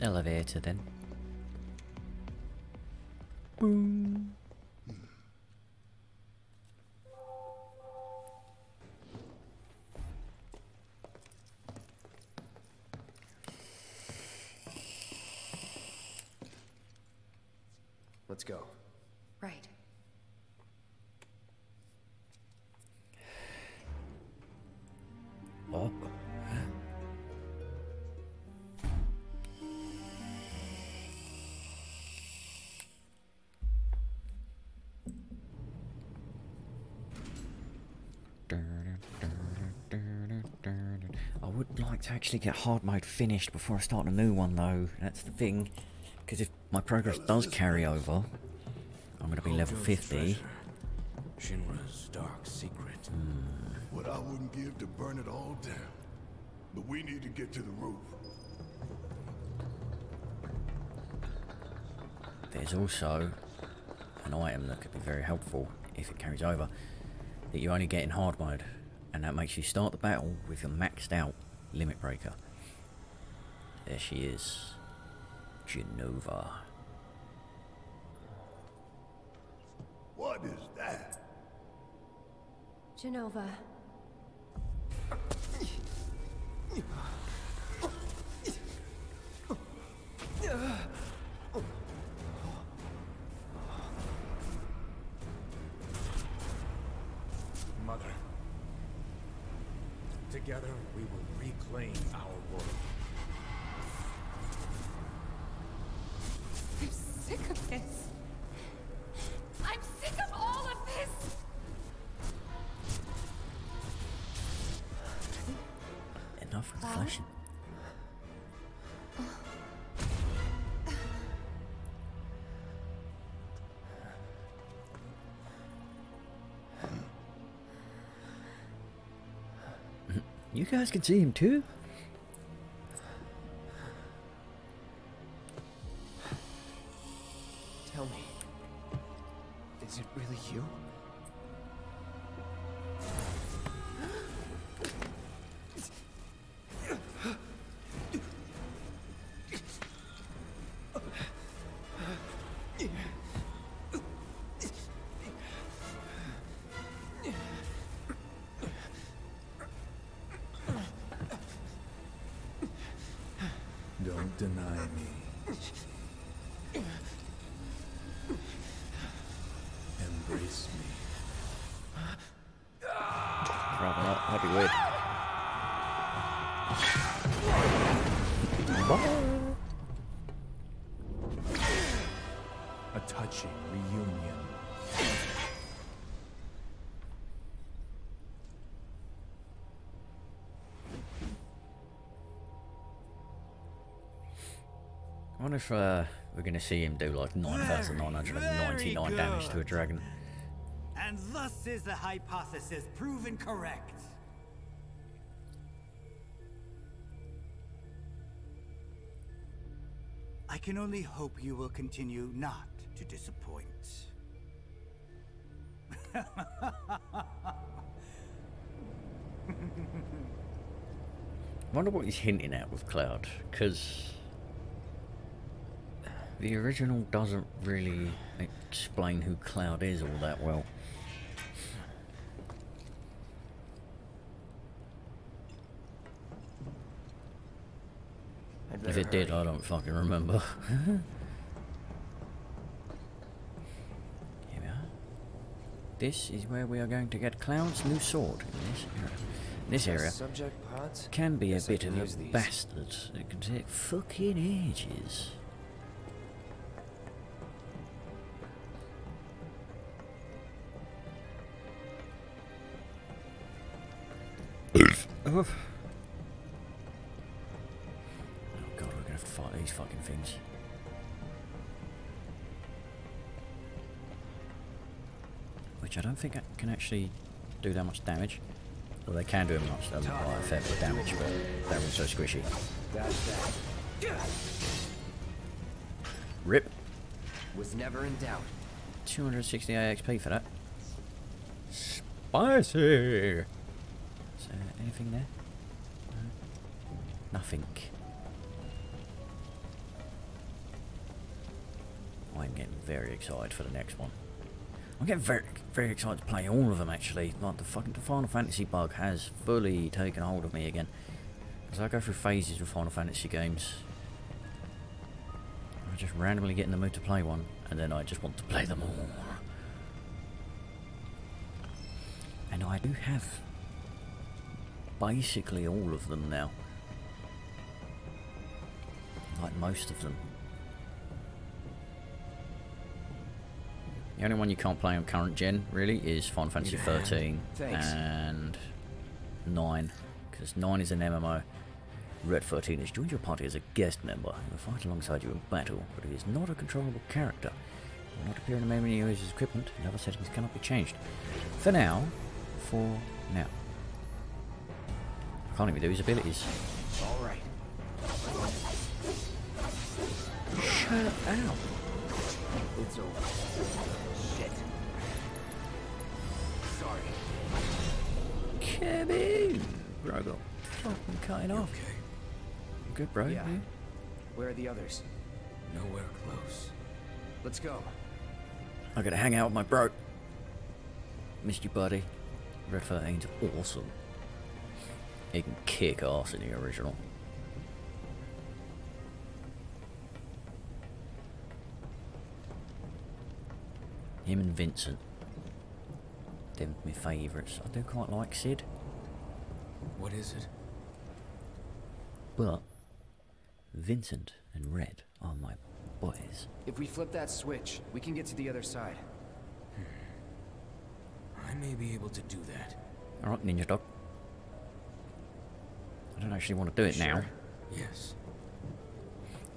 Elevator then. Boom. Actually get hard mode finished before I start a new one though. That's the thing. Because if my progress does carry over, I'm going to be level 50. Shinra's dark secret. Hmm. What I wouldn't give to burn it all down. But we need to get to the roof. There's also an item that could be very helpful if it carries over that you only get in hard mode, and that makes you start the battle with your maxed out limit breaker. There she is, Jenova. What is that? Jenova. Guys can see him too? deny me. Wonder if uh, we're going to see him do like 9,999 damage to a dragon. And thus is the hypothesis proven correct. I can only hope you will continue not to disappoint. I wonder what he's hinting at with Cloud, because the original doesn't really explain who Cloud is all that well. If it did, I don't fucking remember. Here we are. This is where we are going to get Cloud's new sword in this area. This area can be a bit of a bastard. It can take fucking ages. Oh. Oh god, we're gonna have to fight these fucking things. Which I don't think I can actually do that much damage. Well, they can do much, um, quite a fair bit of damage, but they're so squishy. Rip. Was never in doubt. 260 AXP for that. Spicy! There? No. Nothing. I'm getting very excited for the next one. I'm getting very, very excited to play all of them actually. Like the fucking Final Fantasy bug has fully taken hold of me again. As I go through phases with Final Fantasy games, I just randomly get in the mood to play one, and then I just want to play them all. And I do have basically all of them now. Like most of them. The only one you can't play on current gen, really, is Final Fantasy Need a hand? 13 Thanks. and 9. Because 9 is an MMO. Red 13 has joined your party as a guest member and will fight alongside you in battle, but he is not a controllable character. He will not appear in the menu you use his equipment, and other settings cannot be changed. For now, for now. I can't even do his abilities. All right. Shut up. It's over. Shit. Sorry. Kevin! Bro, I got fucking cutting off. Okay. Good, bro. Yeah. you? Where are the others? Nowhere close. Let's go. I gotta hang out with my bro. Missed you, buddy. Red 13's awesome. He can kick ass in the original. Him and Vincent. Them my favourites. I do quite like Sid, What is it? but Vincent and Red are my boys. If we flip that switch, we can get to the other side. Hmm. I may be able to do that. Alright, Ninja Dog. I don't actually want to do it now. Yes.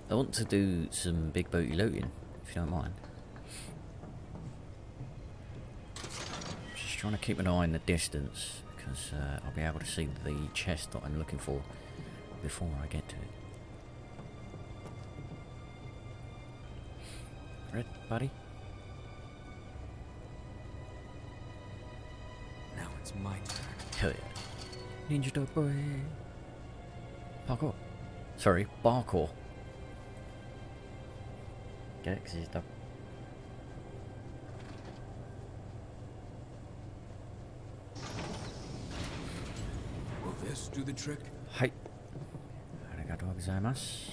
I want to do some big booty looting, if you don't mind. Just trying to keep an eye in the distance, because uh, I'll be able to see the chest that I'm looking for before I get to it. Red, buddy? Now it's my turn. Hell yeah. Ninja Dog boy. Parkour. Sorry, parkour. Get X's que Will this do the trick? Hi. Arigato gozaimasu.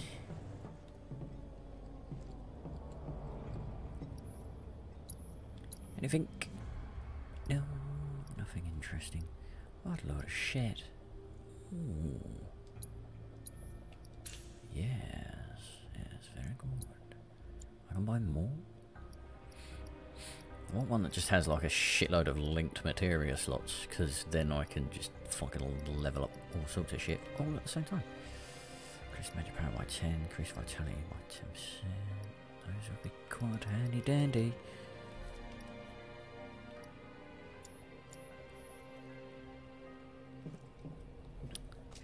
Anything? No, nothing interesting. What a load of shit. That just has like a shitload of linked materia slots, because then I can just fucking level up all sorts of shit all at the same time. Increase magic power by 10, increase vitality by 10%. Those would be quite handy dandy.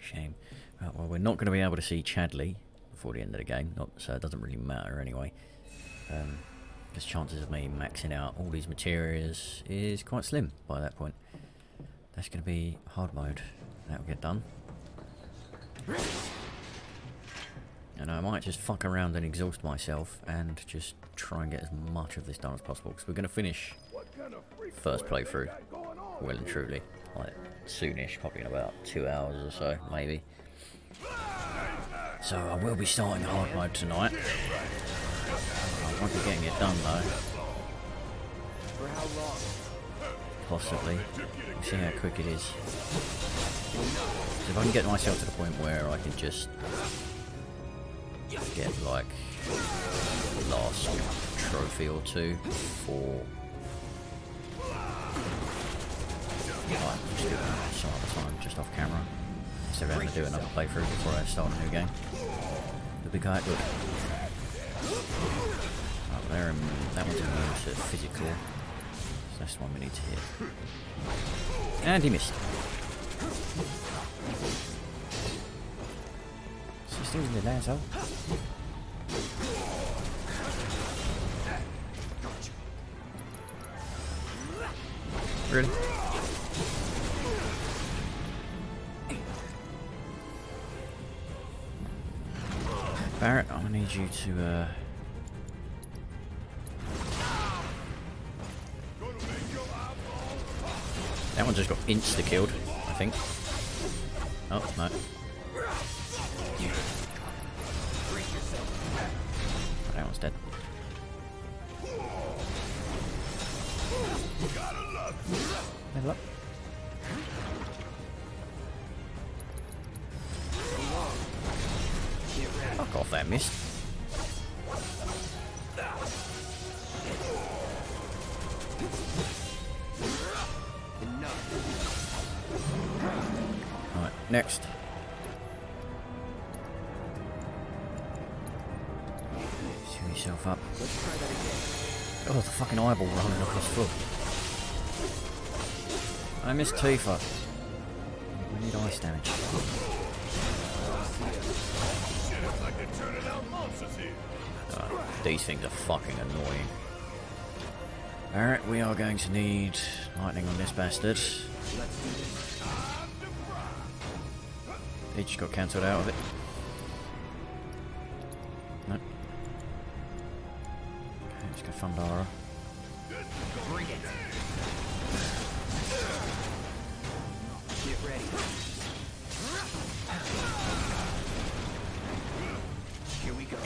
Shame. Right, well, we're not going to be able to see Chadley before the end of the game, not, so it doesn't really matter anyway. Um, because chances of me maxing out all these materials is quite slim by that point. That's going to be hard mode. That will get done. And I might just fuck around and exhaust myself and just try and get as much of this done as possible. Because we're going to finish first playthrough well and truly. Like, soonish, probably in about two hours or so, maybe. So I will be starting hard mode tonight. I won't getting it done though. For how long? Possibly. We'll see how quick it is. So if I can get myself to the point where I can just get like last trophy or two for like just some other time just off camera instead of having to do another playthrough before I start a new game. It'll be quite good. There, and that one's immune to physical. So that's the one we need to hit. And he missed. So still in the asshole. Really? Barret, I'm need you to uh one just got insta killed, I think. Oh, no. That one's dead. Level up. Fuck off that missed. Missed Tifa. We need ice damage. Oh, these things are fucking annoying. Alright, we are going to need lightning on this bastard. Just got cancelled out of it. Nope. Okay, let's go Thundara. Bring it. Get ready. Here we go.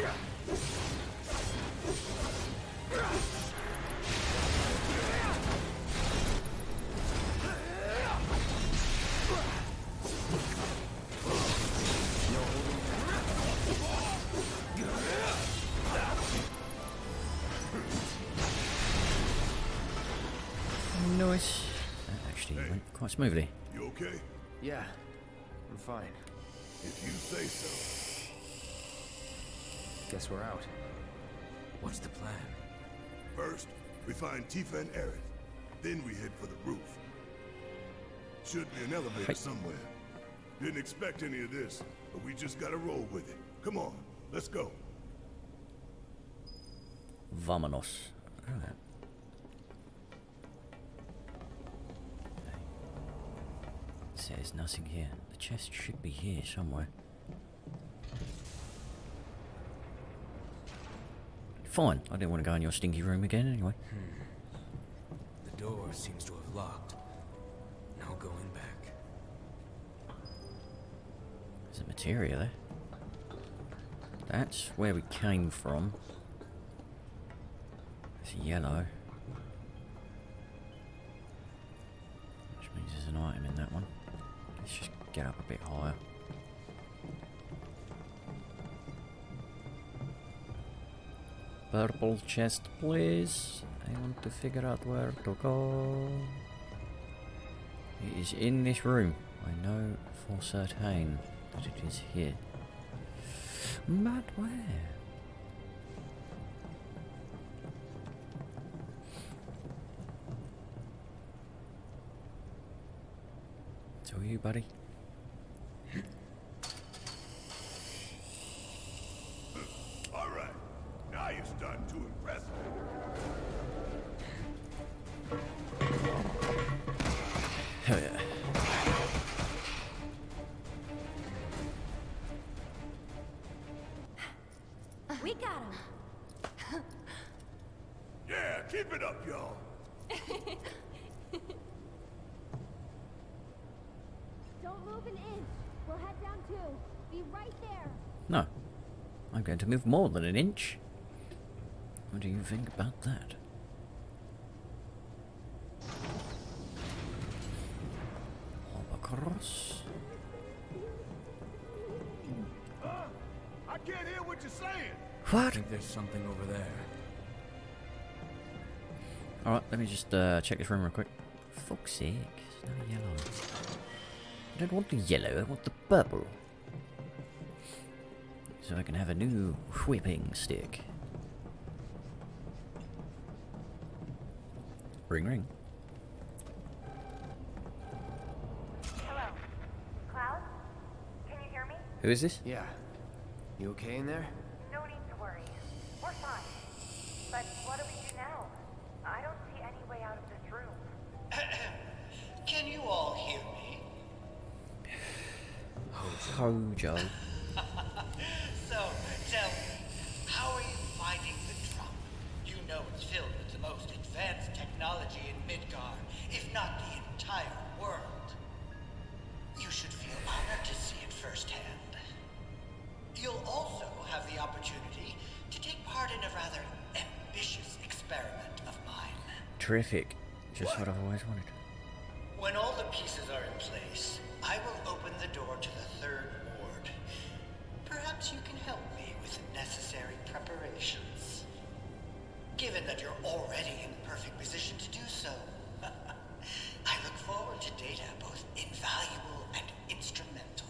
Nice. That actually went quite smoothly. You okay? Yeah, I'm fine. If you say so. Guess we're out. What's the plan? First, we find Tifa and Aerith. Then we head for the roof. Should be an elevator somewhere. Didn't expect any of this, but we just gotta roll with it. Come on, let's go. Vamonos. Alright. Says nothing here. The chest should be here somewhere. Fine. I didn't want to go in your stinky room again anyway. Hmm. The door seems to have locked. No going back. There's a materia there. That's where we came from. It's yellow. Which means there's an item in that one. Let's just get up a bit higher. Purple chest, please. I want to figure out where to go. It is in this room. I know for certain that it is here. But where? You, buddy? Move more than an inch. What do you think about that? Hop across. I can't hear what you're saying. What? I think there's something over there. Alright, let me just uh, check this room real quick. Fuck's sake, it's not yellow. I don't want the yellow, I want the purple. So I can have a new whipping stick. Ring ring. Hello. Cloud? Can you hear me? Who is this? Yeah. You okay in there? No need to worry. We're fine. But what do we do now? I don't see any way out of this room. Can you all hear me? Hojo. So, a rather ambitious experiment of mine. Terrific. Just what I've always wanted. When all the pieces are in place, I will open the door to the third ward. Perhaps you can help me with the necessary preparations. Given that you're already in the perfect position to do so, I look forward to data both invaluable and instrumental.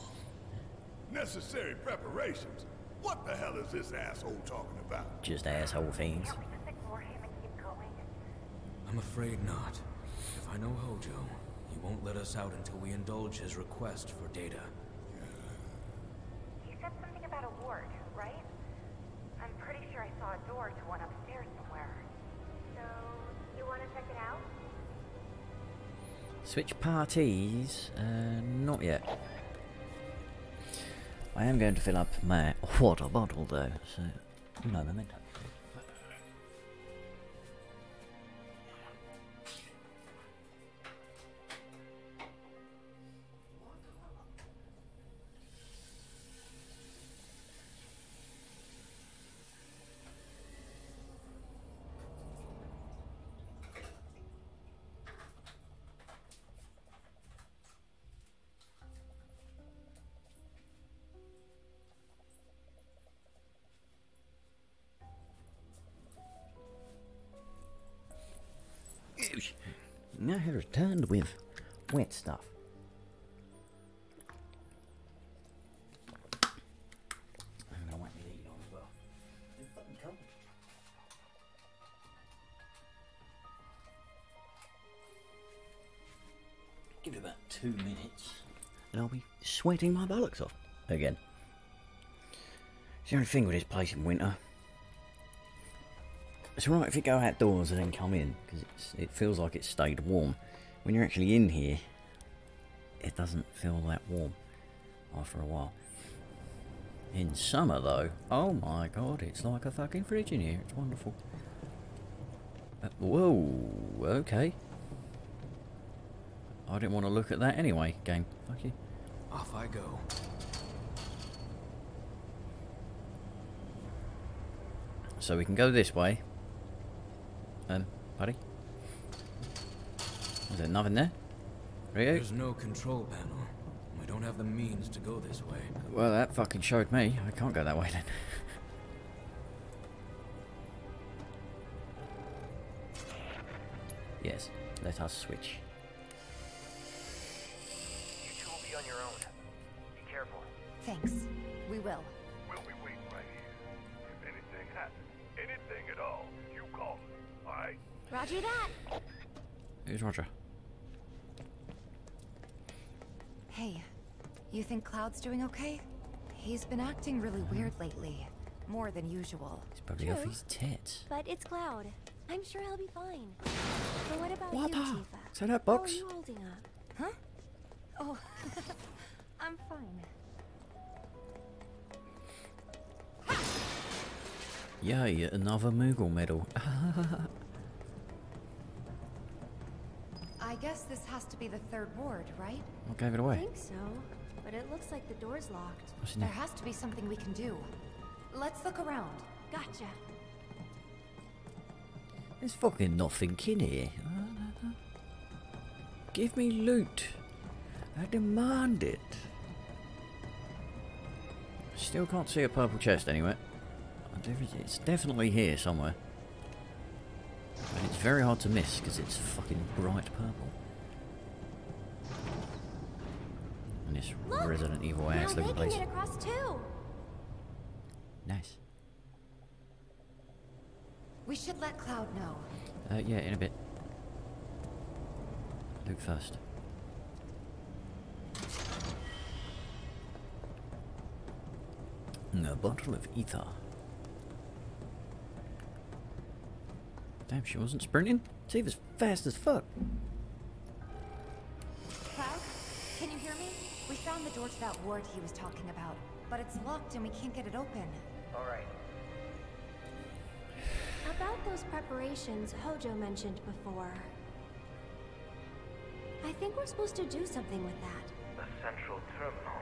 Necessary preparations? What the hell is this asshole talking about? Just asshole things. I'm afraid not. If I know Hojo, he won't let us out until we indulge his request for data. You said something about a ward, right? I'm pretty sure I saw a door to one upstairs somewhere. So, you want to check it out? Switch parties? Uh, not yet. I am going to fill up my water bottle though, so no memento. Sweating my bollocks off again. It's the only thing with this place in winter. It's alright if you go outdoors and then come in, because it feels like it's stayed warm. When you're actually in here, it doesn't feel that warm after a while. In summer, though, oh my god, it's like a fucking fridge in here. It's wonderful. Uh, whoa, okay. I didn't want to look at that anyway, game. Fuck you. Off I go. So we can go this way. Um, buddy? Is there nothing there? There's no control panel. We don't have the means to go this way. Well, that fucking showed me. I can't go that way then. yes, let us switch. Thanks. We will. We'll be waiting right here. If anything happens, anything at all, you call us, alright? Roger that. Who's Roger? Hey, you think Cloud's doing okay? He's been acting really hmm. weird lately. More than usual. He's probably off his tits. But it's Cloud. I'm sure he'll be fine. But what about Whopper. you, Tifa? Is that that How box? are you holding up? Huh? Oh, I'm fine. Yay, another Moogle medal. I guess this has to be the third ward, right? What gave it away. I think so. But it looks like the door's locked. What's in There there? has to be something we can do. Let's look around. Gotcha. There's fucking nothing in here. Give me loot. I demand it. Still can't see a purple chest anywhere. It's definitely here somewhere. And it's very hard to miss because it's fucking bright purple. And this Resident Evil ass looking place. get across too. Nice. We should let Cloud know. Uh, yeah, in a bit. Loot first. A bottle of ether. Damn, she wasn't sprinting. Tifa's fast as fuck. Cloud, can you hear me? We found the door to that ward he was talking about, but it's locked and we can't get it open. Alright. About those preparations Hojo mentioned before. I think we're supposed to do something with that. The central terminal.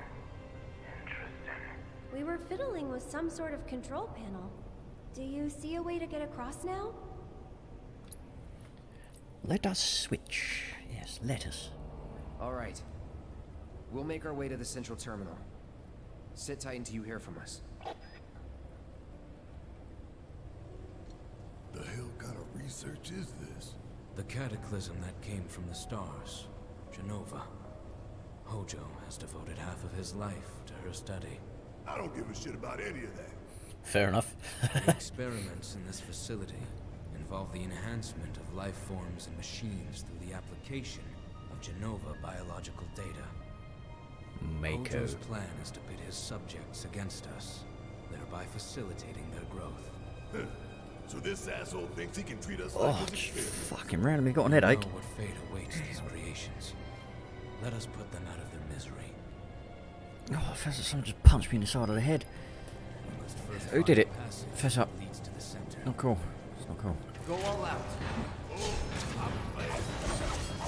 Interesting. We were fiddling with some sort of control panel. Do you see a way to get across now? Let us switch. Yes, let us. Alright. We'll make our way to the central terminal. Sit tight until you hear from us. The hell kind of research is this? The cataclysm that came from the stars, Jenova. Hojo has devoted half of his life to her study. I don't give a shit about any of that. Fair enough. the experiments in this facility involve the enhancement of life forms and machines through the application of Jenova biological data. Mako. Hojo's plan is to pit his subjects against us, thereby facilitating their growth. So this asshole thinks he can treat us Oh, like his just experiment. fucking randomly got an headache. know what fate awaits these creations. Let us put them out of their misery. Oh, I felt like someone just punched me in the side of the head. Who did it? Fess up. Not cool. It's not cool. Go all out.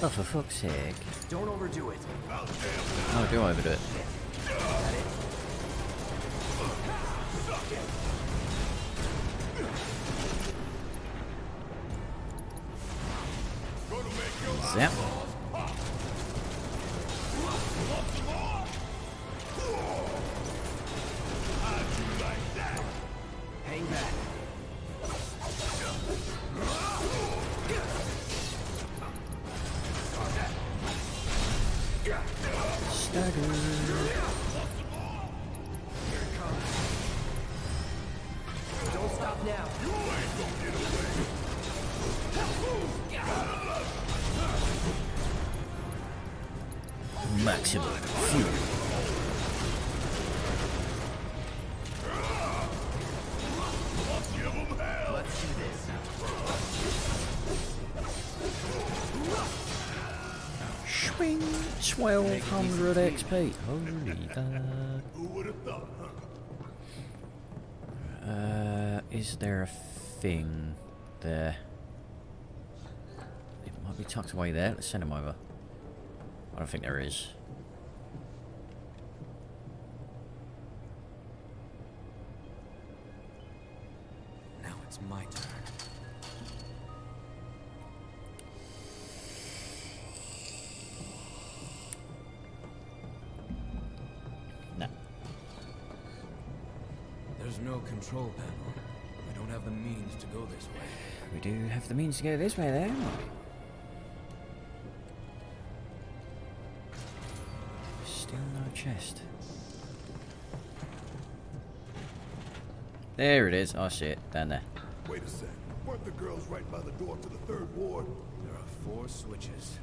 Oh, for fuck's sake. Don't overdo it. Oh, do overdo it? 1200 XP. Holy. Who would have thought? Uh, is there a thing there? It might be tucked away there. Let's send him over. I don't think there is. Now it's my turn. control panel. We don't have the means to go this way. We do have the means to go this way, then. Still no chest. There it is. I oh, see it. Down there. Wait a sec. Weren't the girls right by the door to the third ward? There are four switches.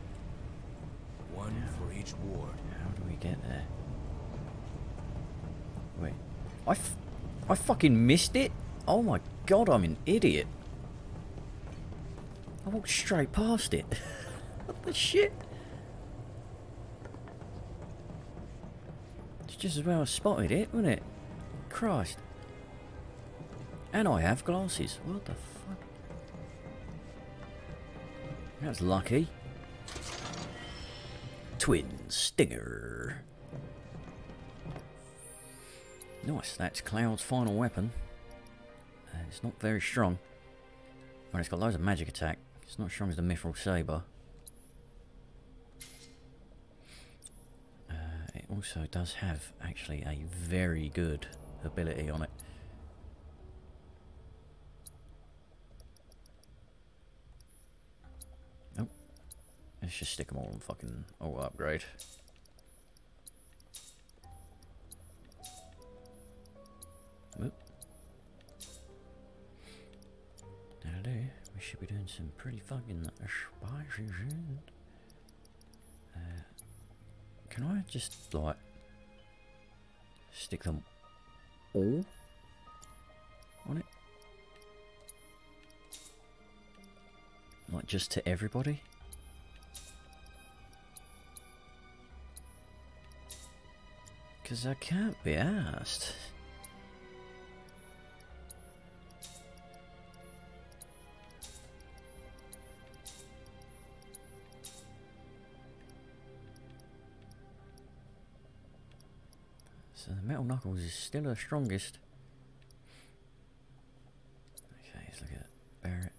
One yeah. for each ward. How do we get there? Wait. I. I fucking missed it? Oh my god, I'm an idiot. I walked straight past it. what the shit? It's just as well I spotted it, wasn't it? Christ. And I have glasses. What the fuck? That's lucky. Twin Stinger. Nice, that's Cloud's final weapon. Uh, it's not very strong. Well, it's got loads of magic attack. It's not as strong as the Mithril Saber. Uh, it also does have, actually, a very good ability on it. Nope. Let's just stick them all on fucking Oh, upgrade. Doing some pretty fucking spicy shit. Uh, can I just, like, stick them all on it? Like, just to everybody? Because I can't be asked. Metal Knuckles is still the strongest. Okay, let's look at Barret.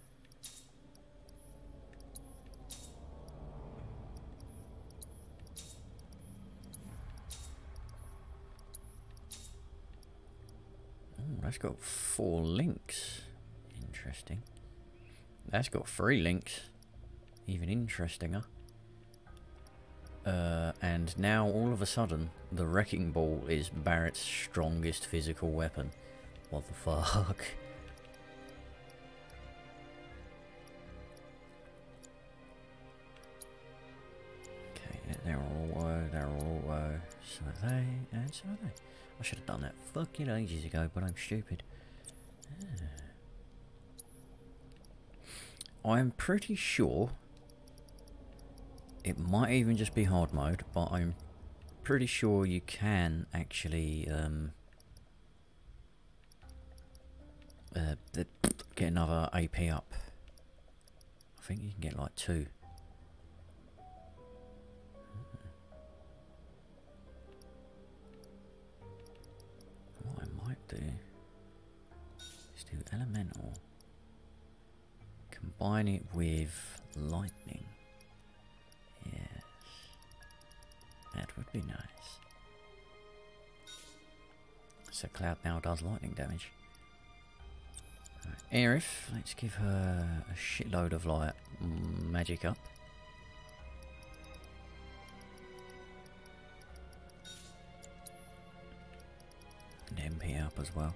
Oh, that's got four links. Interesting. That's got three links. Even interestinger. Uh, and now all of a sudden, the Wrecking Ball is Barret's strongest physical weapon. What the fuck? Okay, they're all low, they're all low. So are they, and so are they. I should have done that fucking ages ago, but I'm stupid. Ah. I'm pretty sure it might even just be hard mode, but I'm pretty sure you can actually um, uh, get another AP up. I think you can get like two. What I might do is do elemental. Combine it with lightning. That would be nice. So Cloud now does lightning damage. Right, Aerith, let's give her a shitload of like magic up. And MP up as well.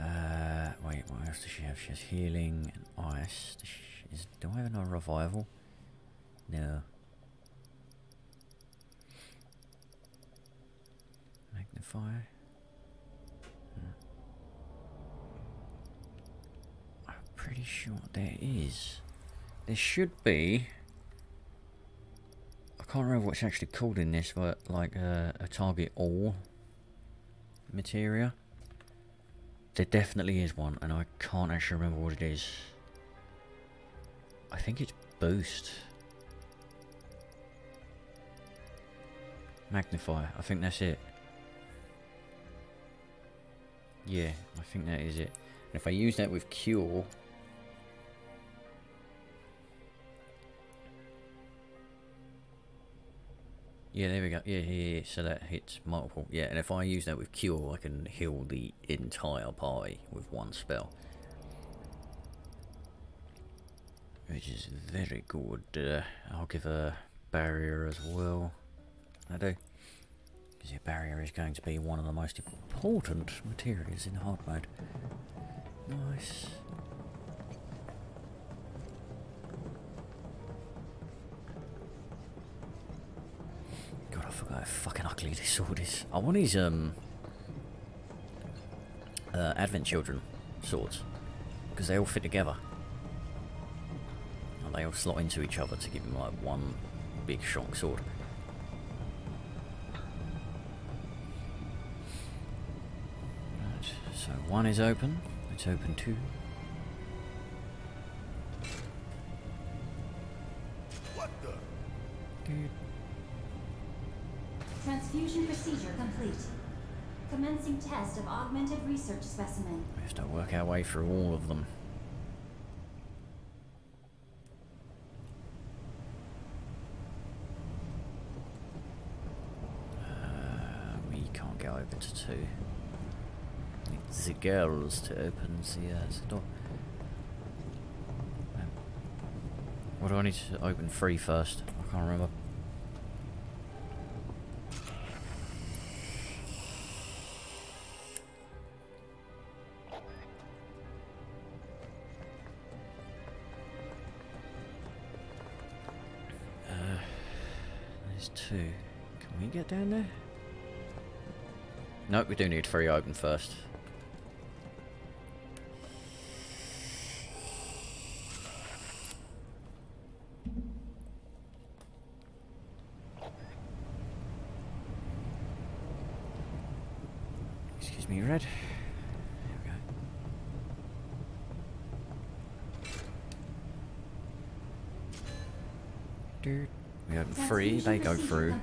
Uh, wait, what else does she have? She has healing and ice. Is, do I have another revival? No. Magnify. Hmm. I'm pretty sure there is. There should be. I can't remember what's actually called in this, but like uh, a target all materia. There definitely is one, and I can't actually remember what it is. I think it's boost. Magnify, I think that's it. Yeah, I think that is it. And if I use that with Cure... Yeah, there we go. Yeah, yeah, yeah, so that hits multiple. Yeah, and if I use that with Cure, I can heal the entire party with one spell. Which is very good. Uh, I'll give a barrier as well. I do. Because the barrier is going to be one of the most important materials in hard mode. Nice. God, I forgot how fucking ugly this sword is. I want these, um... Uh, Advent Children swords. Because they all fit together. And they all slot into each other to give him, like, one big strong sword. One is open. Let's open two. What the? Dude. Transfusion procedure complete. Commencing test of augmented research specimen. We have to work our way through all of them. Uh, we can't get over to two. The girls to open the, uh, the door. Um, What do I need to open three first? I can't remember. Uh, there's two. Can we get down there? Nope, we do need three open first. Excuse me, Red. There we go. Dude. We open three, they go through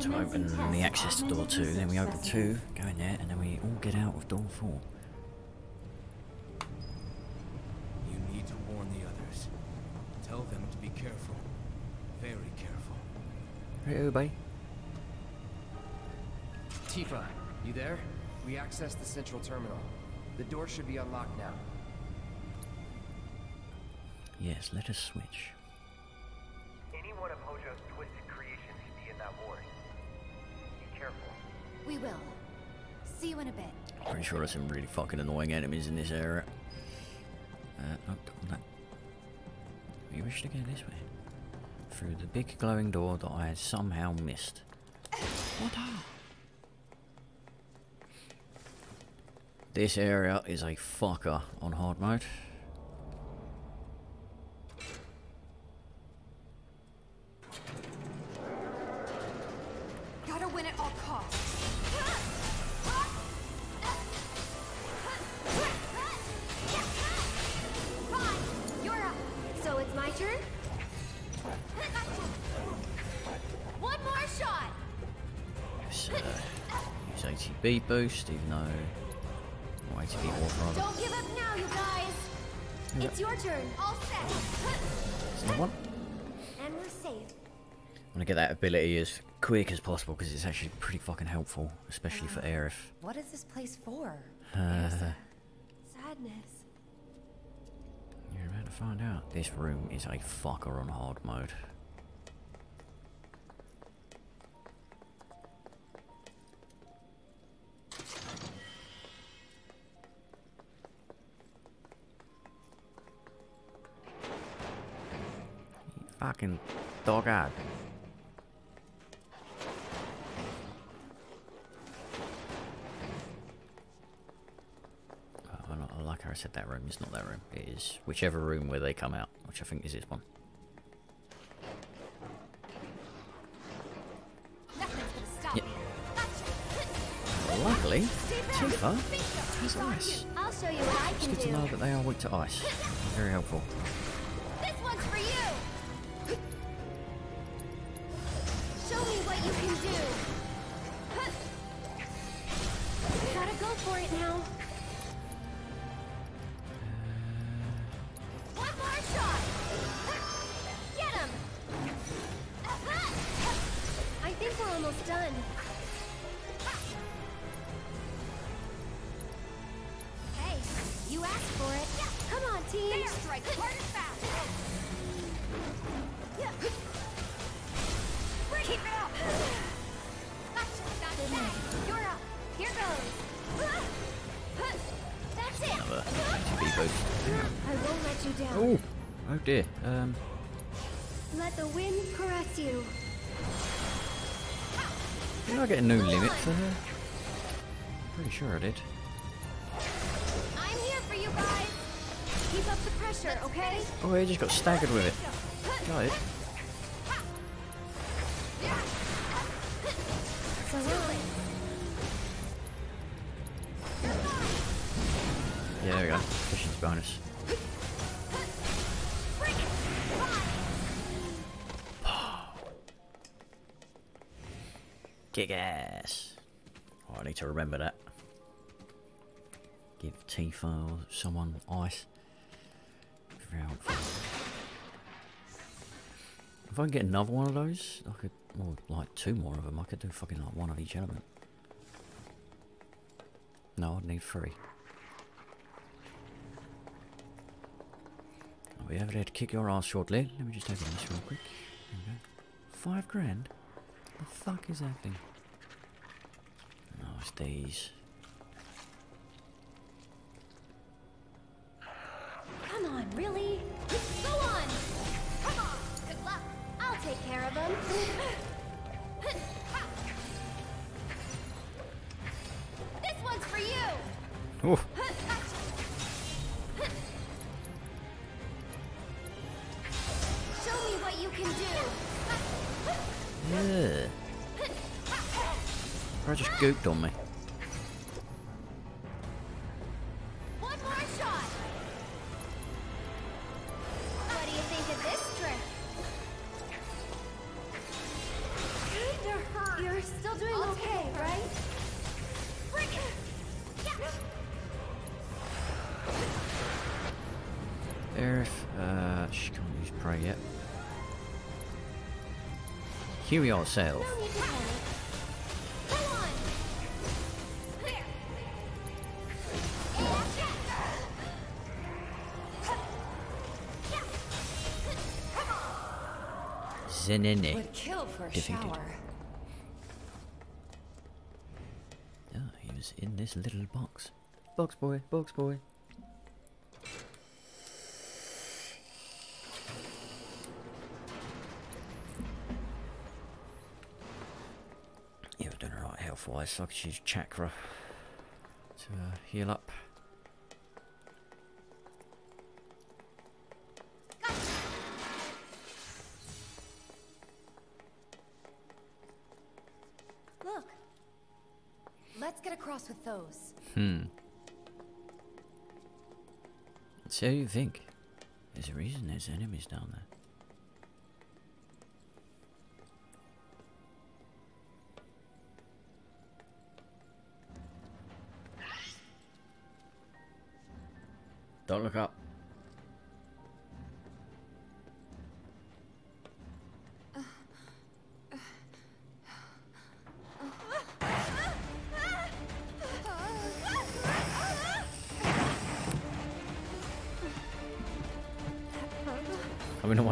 to open the access to door two, then we open two, go in there, and then we all get out of door four. You need to warn the others. Tell them to be careful. Very careful. Hey, everybody. Tifa, you there? We accessed the central terminal. The door should be unlocked now. Yes, let us switch. See you in a bit. Pretty sure there's some really fucking annoying enemies in this area. Uh. We wish to go this way. Through the big glowing door that I had somehow missed. What are? This area is a fucker on hard mode. Boost, even though. Or ATB orb rather. Don't give up now, you guys! It's your turn. All set. There one? And we're safe. I want to get that ability as quick as possible because it's actually pretty fucking helpful, especially for Aerith. What is this place for? Uh, Sadness. you're about to find out. This room is a fucker on hard mode. Fucking dog out. Oh, not, like I said, that room is not that room. It is whichever room where they come out, which I think is this one. Nothing's gonna stop Yep. Luckily, Stay back. Tifa Bingo. has ice. I'll show you what I It's can good to do. know that they are weak to ice. Very helpful. Dear. Um, Let the wind caress you. did I get a new limit for her? Pretty sure I did. I'm here for you guys. Keep up the pressure, okay? Oh, he just got staggered with it. Got it. Need to remember that. Give Tifa someone ice. If I can get another one of those, I could, well, like two more of them, I could do fucking like one of each element. No, I'd need three. I'll be over there to kick your ass shortly. Let me just open this real quick. Five grand? The fuck is that it's these. Come on, really? Go on! Come on! Good luck! I'll take care of them. this one's for you! Ooh. Show me what you can do! Yeah. I just gooped on me. One more shot! What Would kill for a Defeated. shower. Oh, he was in this little box. Box boy, box boy. Yeah, we're doing alright health wise, so I could use chakra to uh, heal up. So you think? There's a reason there's enemies down there. Don't look up.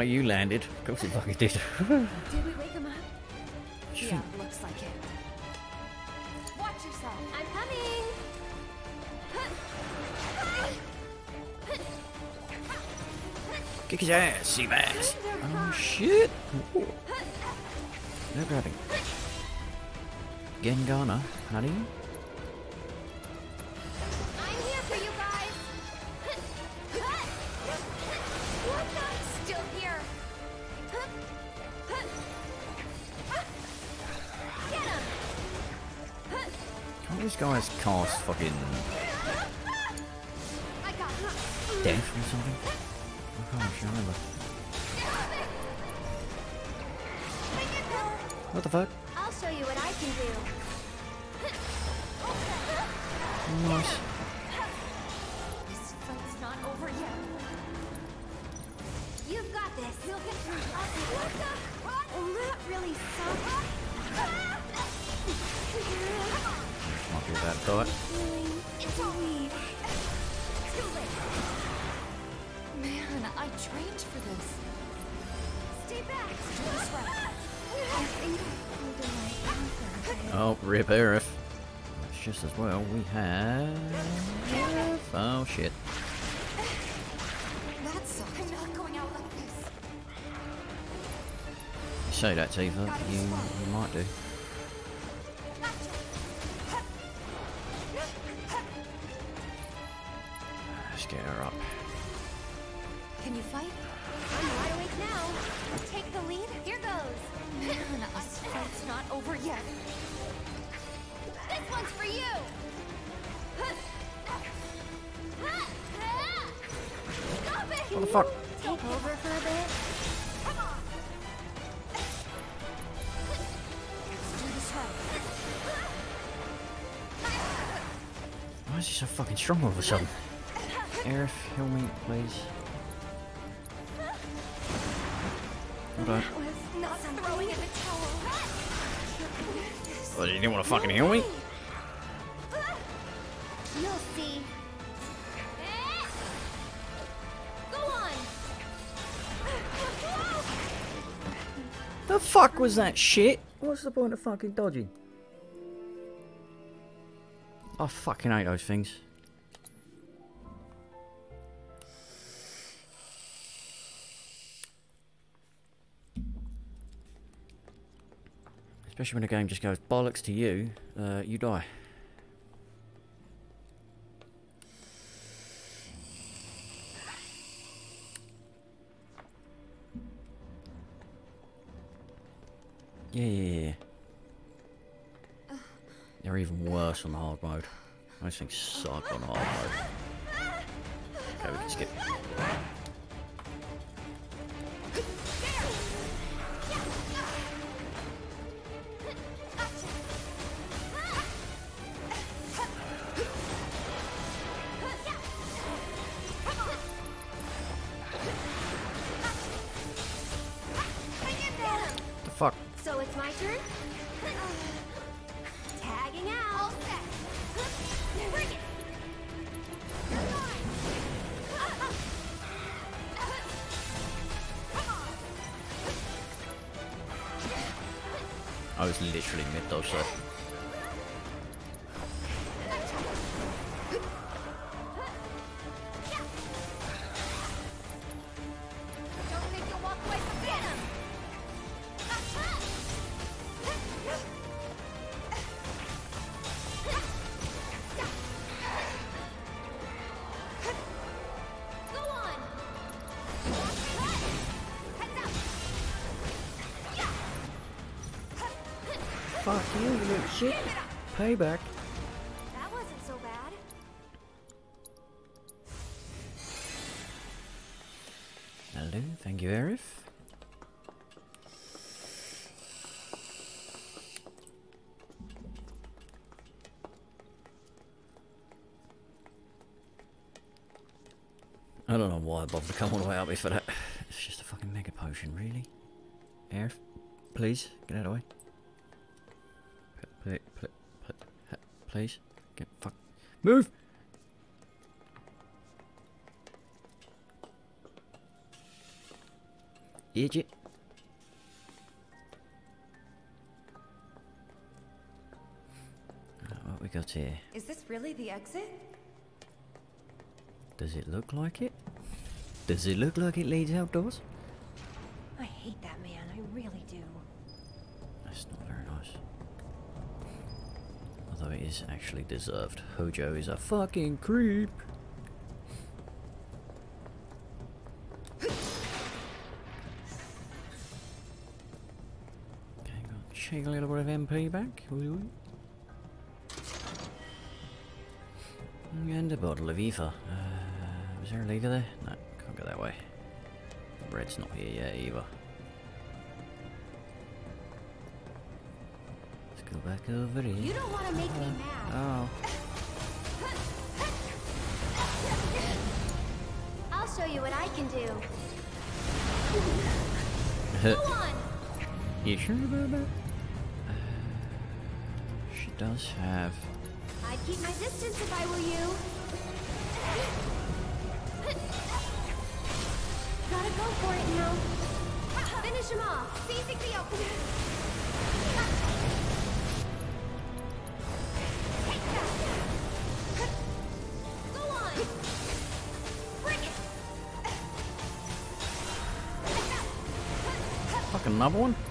I mean, the way you landed, of course it fucking did. Did we wake him up? Yeah, looks like it. Watch yourself. I'm coming. Kick his ass, sea bass. Oh shit! Ooh. No grabbing. Gengana, honey. Cast fucking I got him. death or something? I can't remember. What the fuck? I'll show you what I can do. Nice. Trained for this. Stay back. Oh, rip Aerith. That's just as well. We have. Oh shit. That's I'm not going out like this. You say that, Tifa. You, you might do. Strong all of a sudden? Aerith, heal me, please. Hold on. was not throwing in the towel. Well, you didn't want to fucking heal me? You'll see. Go on. The fuck was that shit? What's the point of fucking dodging? I fucking hate those things. Especially when a game just goes bollocks to you, uh, you die. Yeah, yeah. They're even worse on hard mode. Those things suck on hard mode. Okay, we can skip. Payback. That wasn't so bad. Hello, thank you, Aerith. I don't know why I bothered to come all the way up here for that. It's just a fucking mega potion, really? Aerith, please, get out of the way. Please, get fuck. Move! Idiot. Uh, What we got here? Is this really the exit? Does it look like it? Does it look like it leads outdoors? Is actually deserved. Hojo is a fucking creep. Okay, got shake a little bit of MP back. And a bottle of Eva. Uh, was there a lever there? No, can't go that way. Red's not here yet either. Back over here. You don't want to make me mad. Oh. I'll show you what I can do. Go on. You sure about that? Uh, she does have. I'd keep my distance if I were you. Gotta go for it now. Finish him off. Seizing the another one?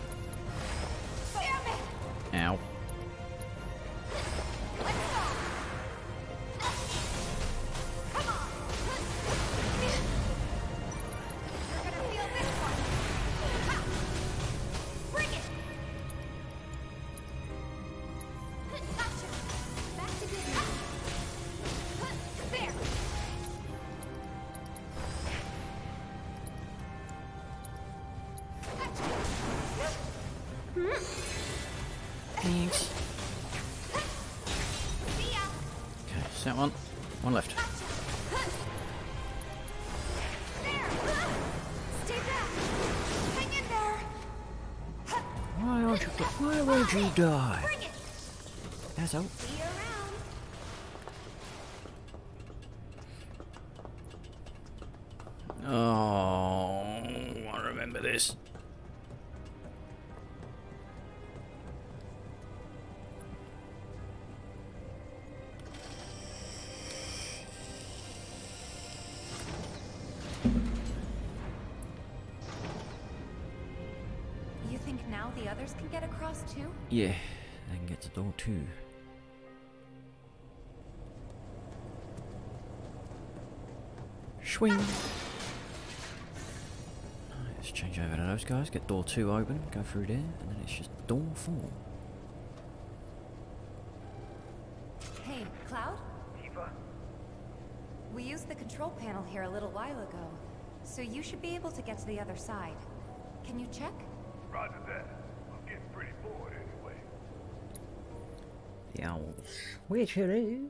You die? Too? Yeah, I can get to door two. Swing. Let's change over to those guys. Get door two open. Go through there, and then it's just door four. Hey, Cloud? Eva? We used the control panel here a little while ago, so you should be able to get to the other side. Can you check? Roger that. I'm getting pretty bored anyway. The owl switcheroo.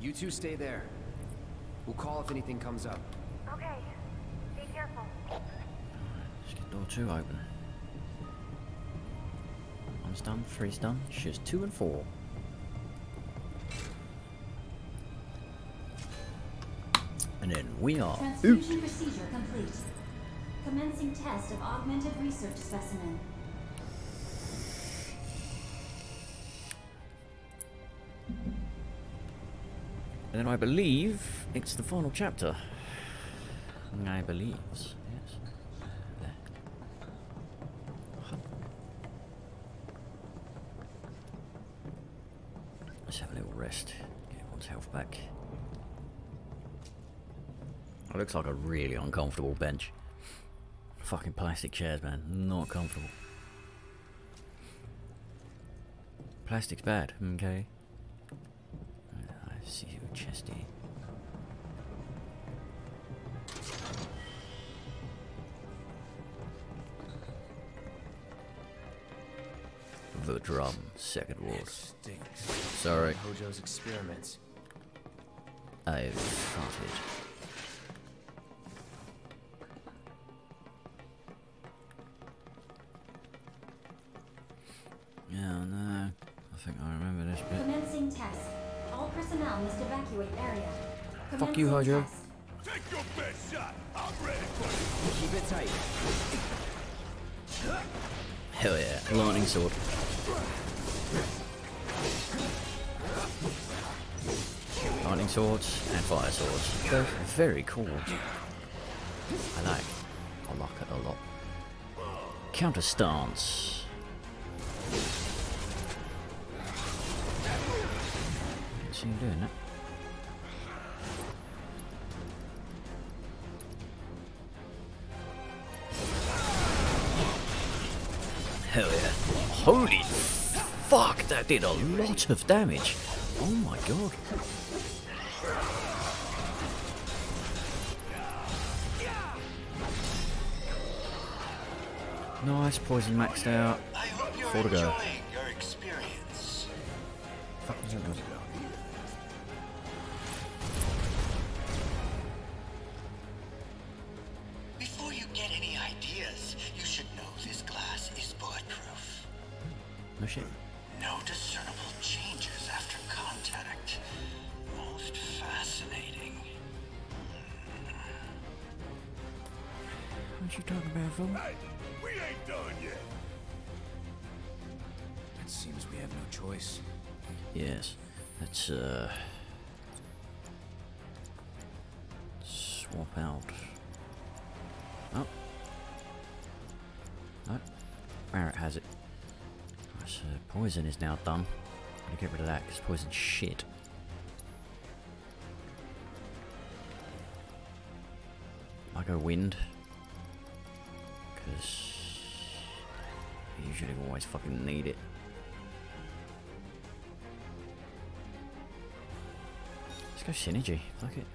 You two stay there. We'll call if anything comes up. Okay. Be careful. Let's get door two open. One's done, three's done. She's two and four. And then we are out. Transfusion procedure complete. Commencing test of augmented research specimen. Then I believe it's the final chapter. I believe. Yes. There. Let's have a little rest. Get everyone's health back. It looks like a really uncomfortable bench. Fucking plastic chairs, man. Not comfortable. Plastic's bad, okay? Chesty. The drum, second ward. Sorry, Hojo's experiments. I've farted. Fuck you, Hojo. Take your best shot. I'm ready for you. Keep it tight. Hell yeah, lightning sword. Lightning swords and fire swords. Very cool. I like. I like it a lot. Counter stance. Did a lot of damage. Oh my god. Nice, poison maxed out. Four to go. Poison's shit. I go wind. Because... I usually always fucking need it. Let's go synergy. Fuck it.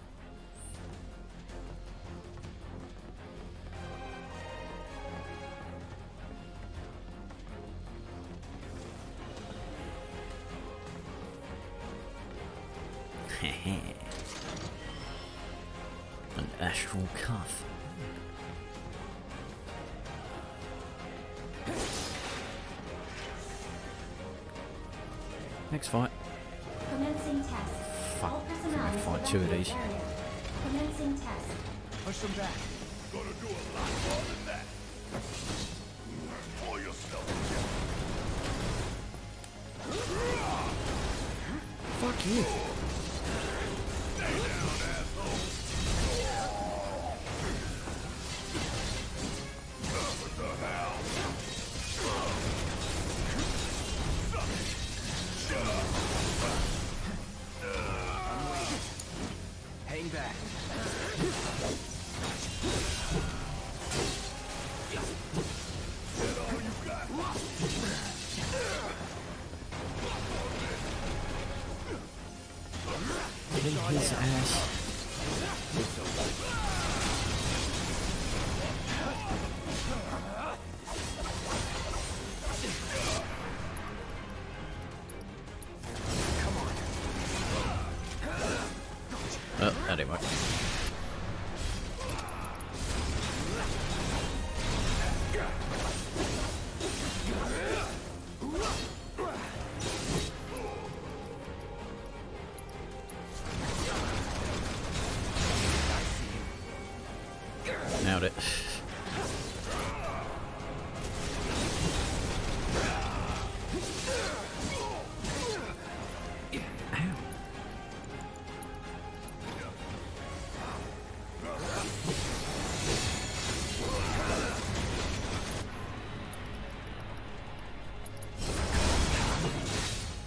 Oh, that didn't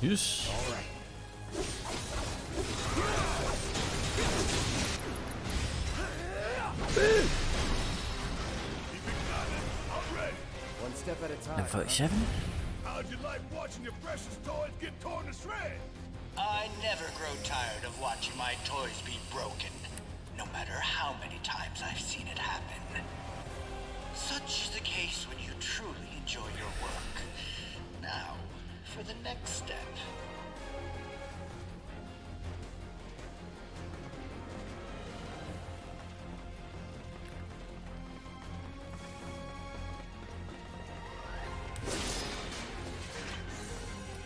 Yes. One step at a time. Level 37? How'd you like watching your precious toys get torn to shreds? I never grow tired of watching my toys be broken, no matter how many times I've seen it happen. Such is the case when you truly enjoy your work. For the next step.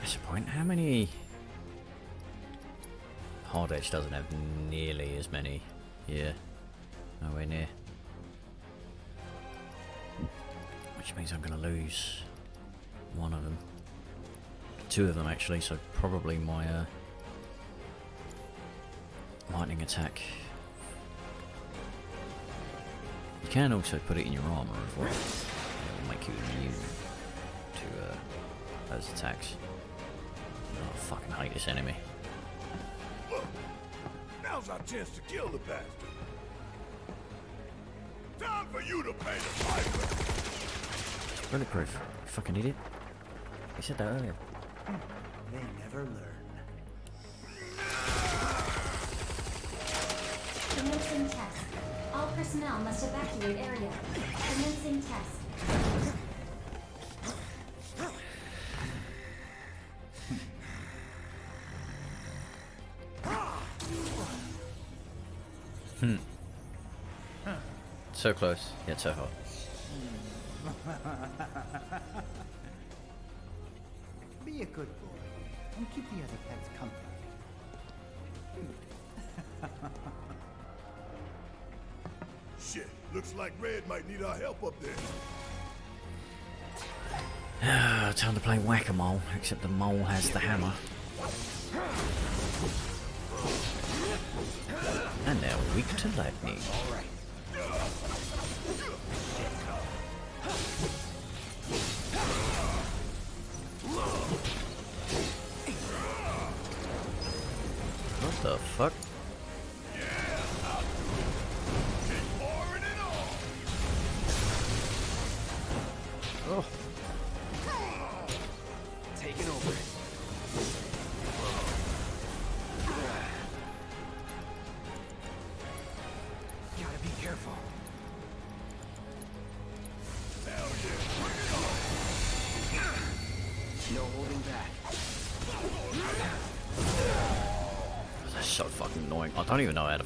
That's a point. How many... Hard Edge doesn't have nearly as many. Yeah. Nowhere near. Which means I'm going to lose one of them. Two of them actually, so probably my uh, lightning attack. You can also put it in your armor as well. It will make you immune to uh, those attacks. Oh, I fucking hate this enemy. Look, now's our chance to kill the bastard. Time for you to pay the piper. Bulletproof. Fucking idiot. You said that earlier. They never learn. Commencing test. All personnel must evacuate area. Commencing test. Hmm. So close, yet so hot. Keep the other pets company. Shit, looks like Red might need our help up there. Time to play whack-a-mole, except the mole has the hammer. And they're weak to lightning. What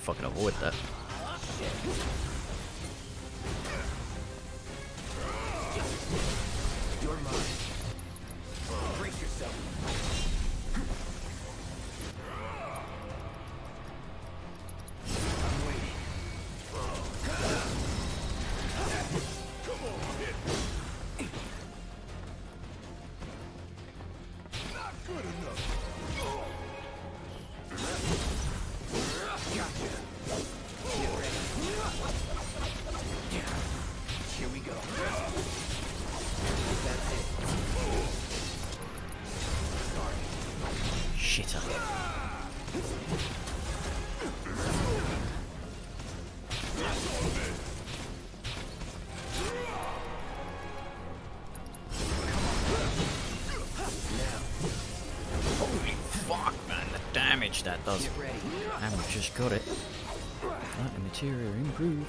fucking avoid that. Does. And we just got it. The material improved.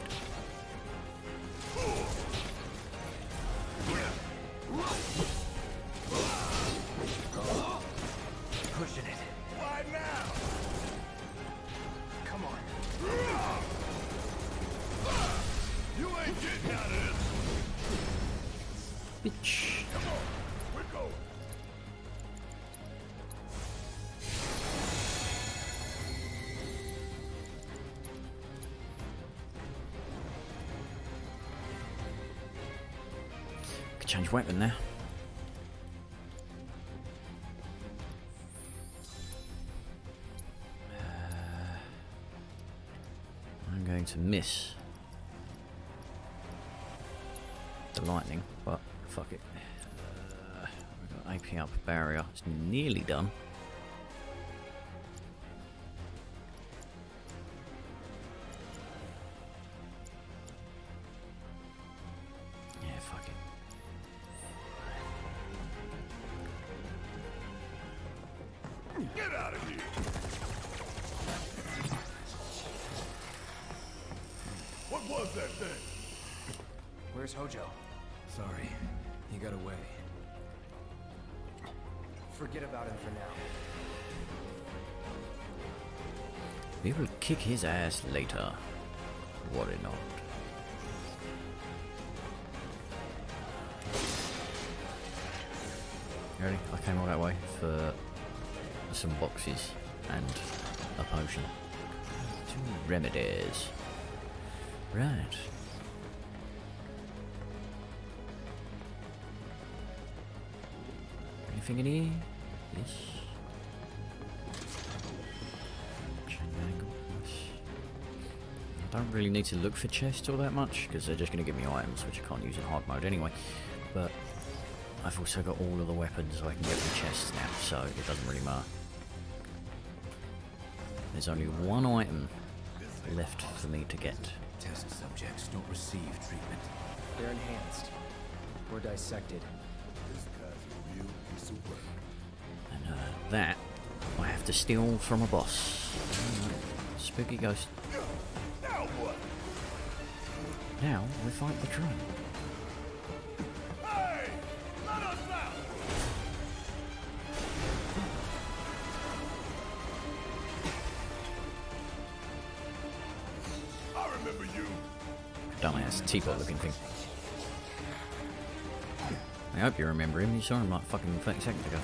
Weapon there. Uh, I'm going to miss the lightning, but fuck it. Uh, we've got AP up barrier. It's nearly done. His ass later. Worry not. Ready? I came all that way for some boxes and a potion. Two remedies. Right. Anything in here? Yes. Really need to look for chests all that much because they're just going to give me items which I can't use in hard mode anyway. But I've also got all of the weapons so I can get the chests now, so it doesn't really matter. There's only one item left for me to get. Test subjects don't receive treatment. They're enhanced. Or dissected. This guy's a real piece of. And uh, that I have to steal from a boss. Spooky ghost. Now we fight the drone. Hey! Let us out! I remember you. Dumbass teapot looking thing. I hope you remember him. You saw him like fucking 30 seconds ago.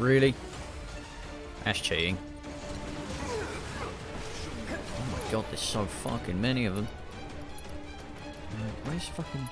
Really? That's cheating. Oh my god, there's so fucking many of them. Where's fucking...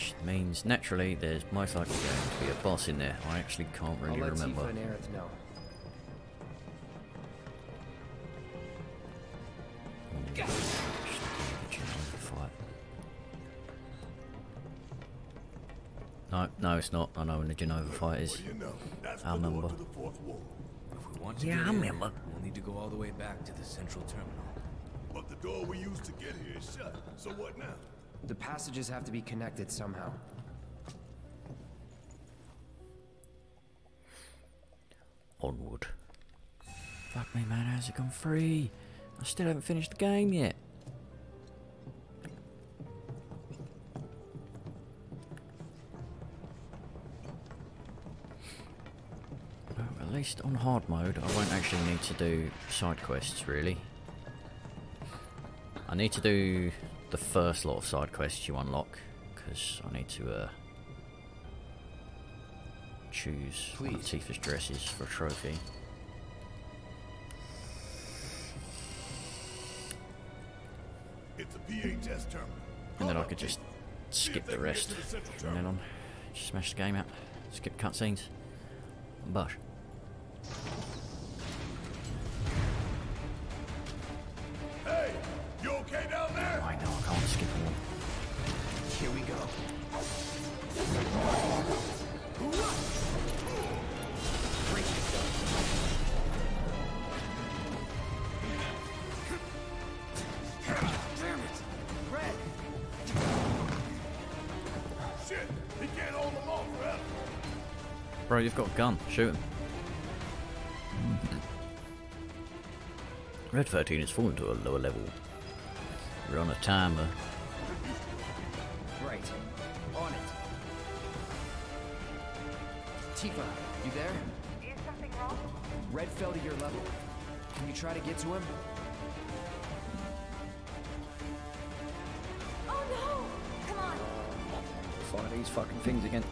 Which means naturally there's most likely going to be a boss in there. I actually can't I'll really let remember. Tifa and Aerith know. Hmm, no, no, it's not. I know when the Jenova fight is. You know, that's I remember. to the fourth wall. If we want to Yeah, get I in, remember. we'll need to go all the way back to the central terminal. But the door we used to get here is shut. So what now? The passages have to be connected somehow. Onward. Fuck me, man. How's it gone free? I still haven't finished the game yet. Well, at least on hard mode, I won't actually need to do side quests, really. I need to do the first lot of side quests you unlock, because I need to uh, choose one of Tifa's dresses for a trophy. It's a PHS terminal. And then I could just skip the rest from then on. Just smash the game out, skip cutscenes, and bush. Bro, you've got a gun. Shoot him. Red 13 has fallen to a lower level. We're on a timer. Right. On it. Tifa, you there? Is something wrong? Red fell to your level. Can you try to get to him? Oh no! Come on! Fire these fucking things again.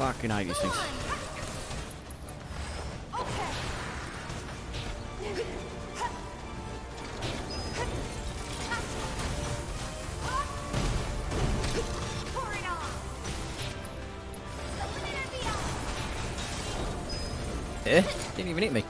Fucking hate these things. Eh? Didn't even hit me.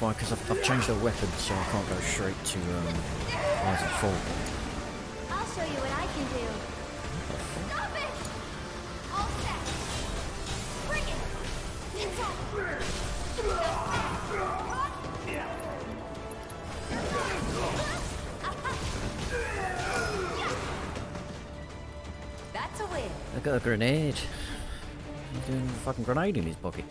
That's why, because I've, I've changed the weapon so I can't go straight to um, Rise and Fall. I'll show you what I can do. Stop it! All set. Bring it. It's. That's a win. I got a grenade. He's doing a fucking grenade in his pocket.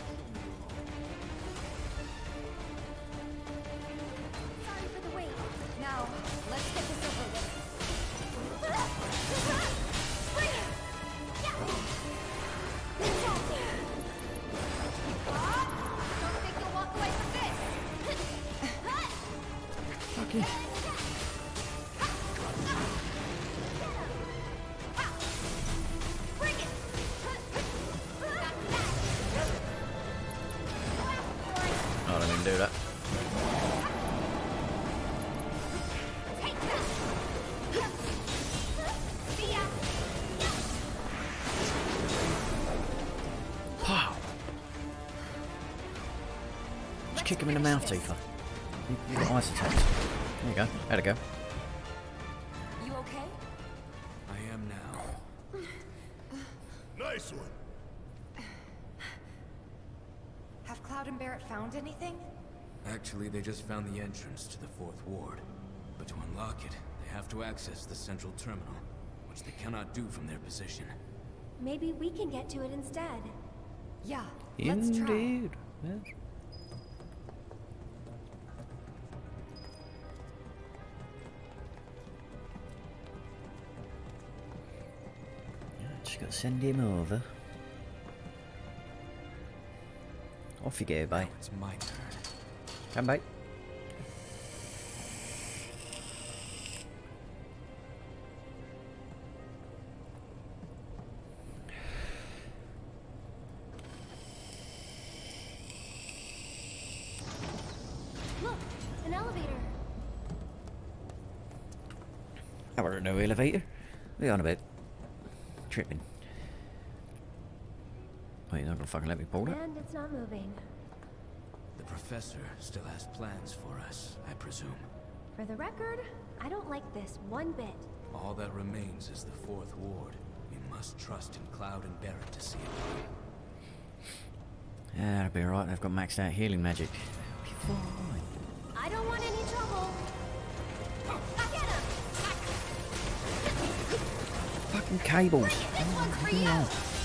They just found the entrance to the fourth ward. But to unlock it, they have to access the central terminal, which they cannot do from their position. Maybe we can get to it instead. Yeah, let's try. Indeed. Yes. Yeah, Just gotta send him over. Off you go, bye. It's my turn. Come back. Look, an elevator. No elevator. We on about tripping. Wait, you're not gonna fucking let me pull it? And it's not moving. The professor still has plans for us, I presume. For the record, I don't like this one bit. All that remains is the fourth ward. We must trust in Cloud and Barret to see it through. Yeah, that'll be alright. They've got maxed out healing magic. I don't want any trouble. Fucking cables. This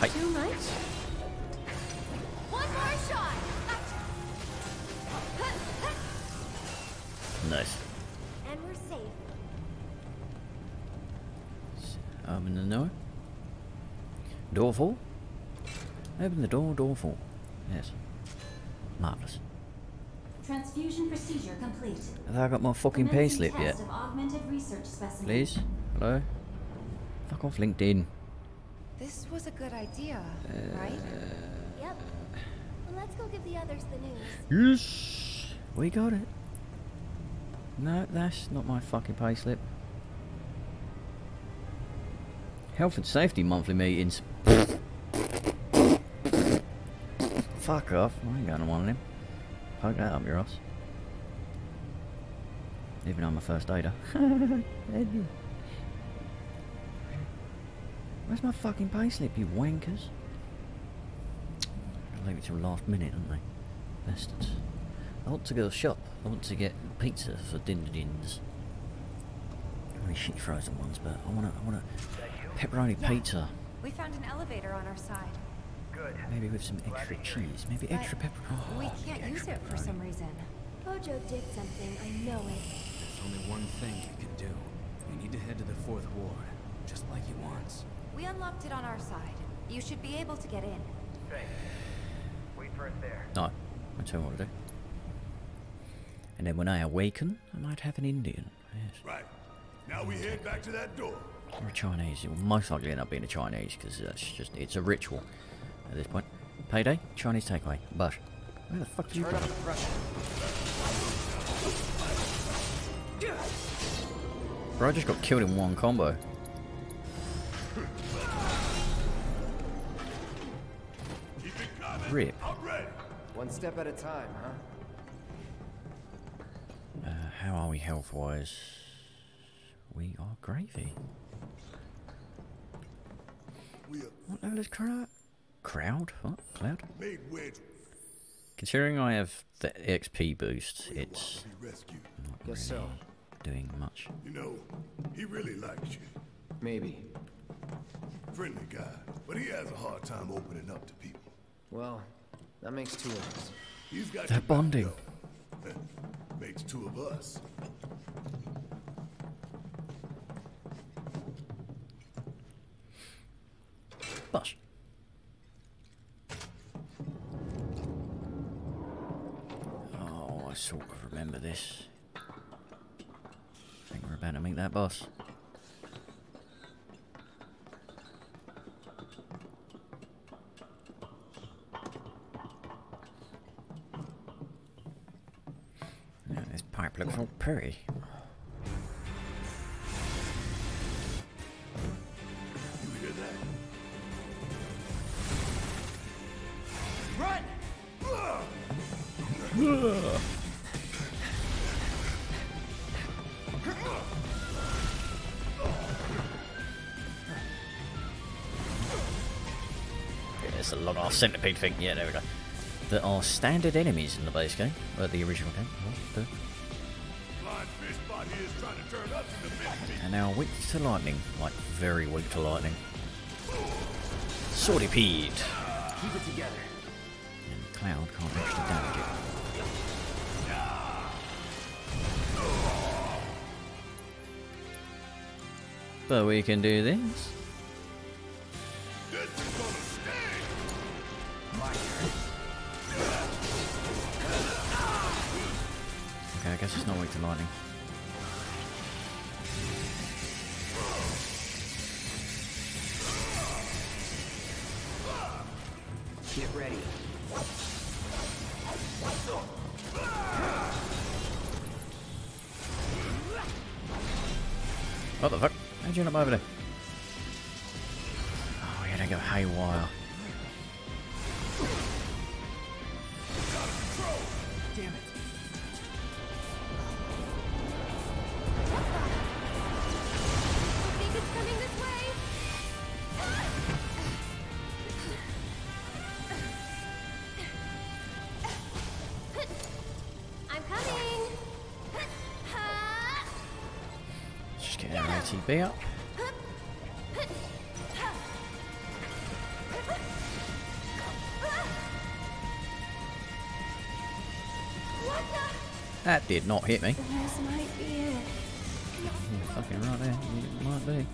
Hi. Too much. One more shot. Nice. And we're safe. Um, Open the door. Door full. Open the door, door full. Yes. Marvellous. Transfusion procedure complete. Have I got my fucking pay Commencing slip yet? augmented research specimen. Please? Hello? Fuck off LinkedIn. This was a good idea, right? Uh, yep. Well, let's go give the others the news. Yes! We got it. No, that's not my fucking payslip. Health and safety monthly meetings. Fuck off. I ain't going to one of them. Poke that up your ass. Even though I'm a first aider. Where's my fucking payslip, you wankers? I'll leave it till last minute, aren't they? Bastards. I want to go to the shop. I want to get pizza for dinner dins. Really shitty frozen ones, but I want to. I want a pepperoni Yeah. pizza. We found an elevator on our side. Good. Maybe with some extra cheese. Maybe But extra pepper. Oh, we can't use it for some reason. Hojo did something, I know it. There's only one thing you can do. We need to head to the Fourth Ward, just like he wants. We unlocked it on our side. You should be able to get in. Thanks. Wait for us there. No, I'll tell you to do. And then when I awaken, I might have an Indian. Yes. Right. Now we head back to that door. Or a Chinese. It will most likely end up being a Chinese because that's just it's a ritual at this point. Payday, Chinese takeaway. But where the fuck did you Turn go? up the pressure. Bro, I just got killed in one combo. Rip. One step at a time, huh? Uh, how are we health wise? We are gravy. We are What level is crowd? Crowd? What? Cloud? made wedge. Considering I have the XP boost, it's not Guess really so. doing much. You know, he really likes you. Maybe. Friendly guy, but he has a hard time opening up to people. Well, that makes two of us. He's got They're bonding. though. Makes two of us. But Oh, I sort of remember this. I think we're about to meet that boss. Yeah, looks oh, pretty. You hear that? Run! It's a long ass centipede thing. Yeah, there we go. There are standard enemies in the base game, or the original game. And now weak to lightning, like very weak to lightning. Swordipede. Keep it together. And Cloud can't actually damage it. But we can do this. This is gonna sting! Okay, I guess it's not weak to lightning. You end up over there? Oh, yeah, they go haywire. Did not hit me. This might be it. Fucking right there. It might be.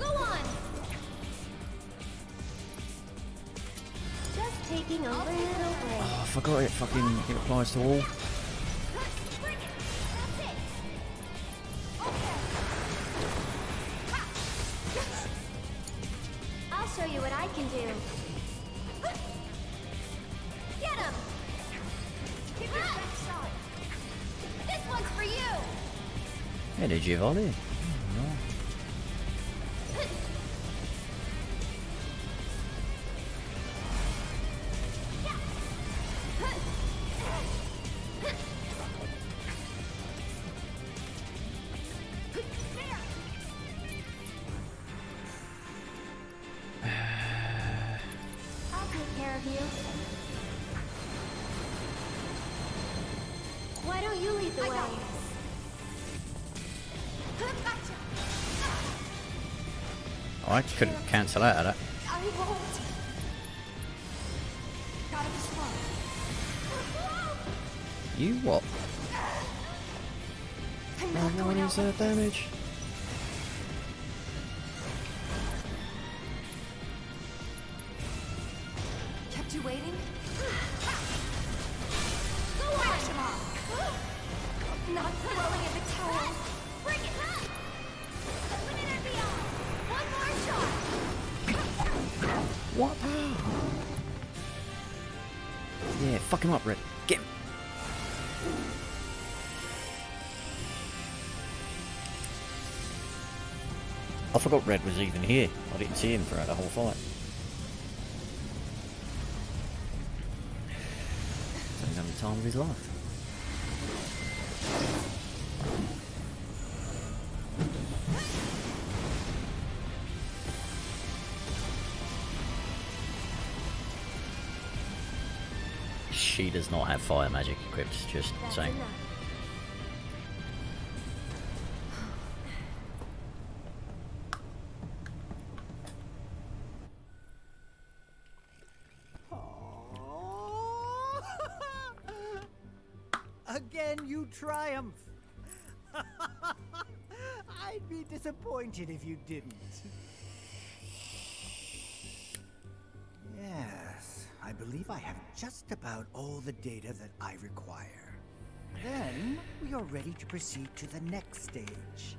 Go on. Just taking a little break. Oh, I forgot it fucking it applies to all. Energy I couldn't cancel out of that. You what? Going out is this. damage? Forgot Red was even here. I didn't see him throughout the whole fight. He's having the time of his life. She does not have fire magic equipped, just That's saying. enough. Disappointed if you didn't. Yes, I believe I have just about all the data that I require. Then we are ready to proceed to the next stage.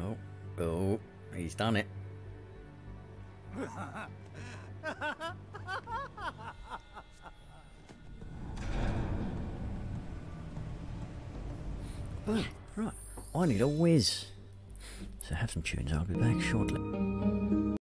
Oh, oh, he's done it. I need a whiz. So have some tunes. I'll be back shortly.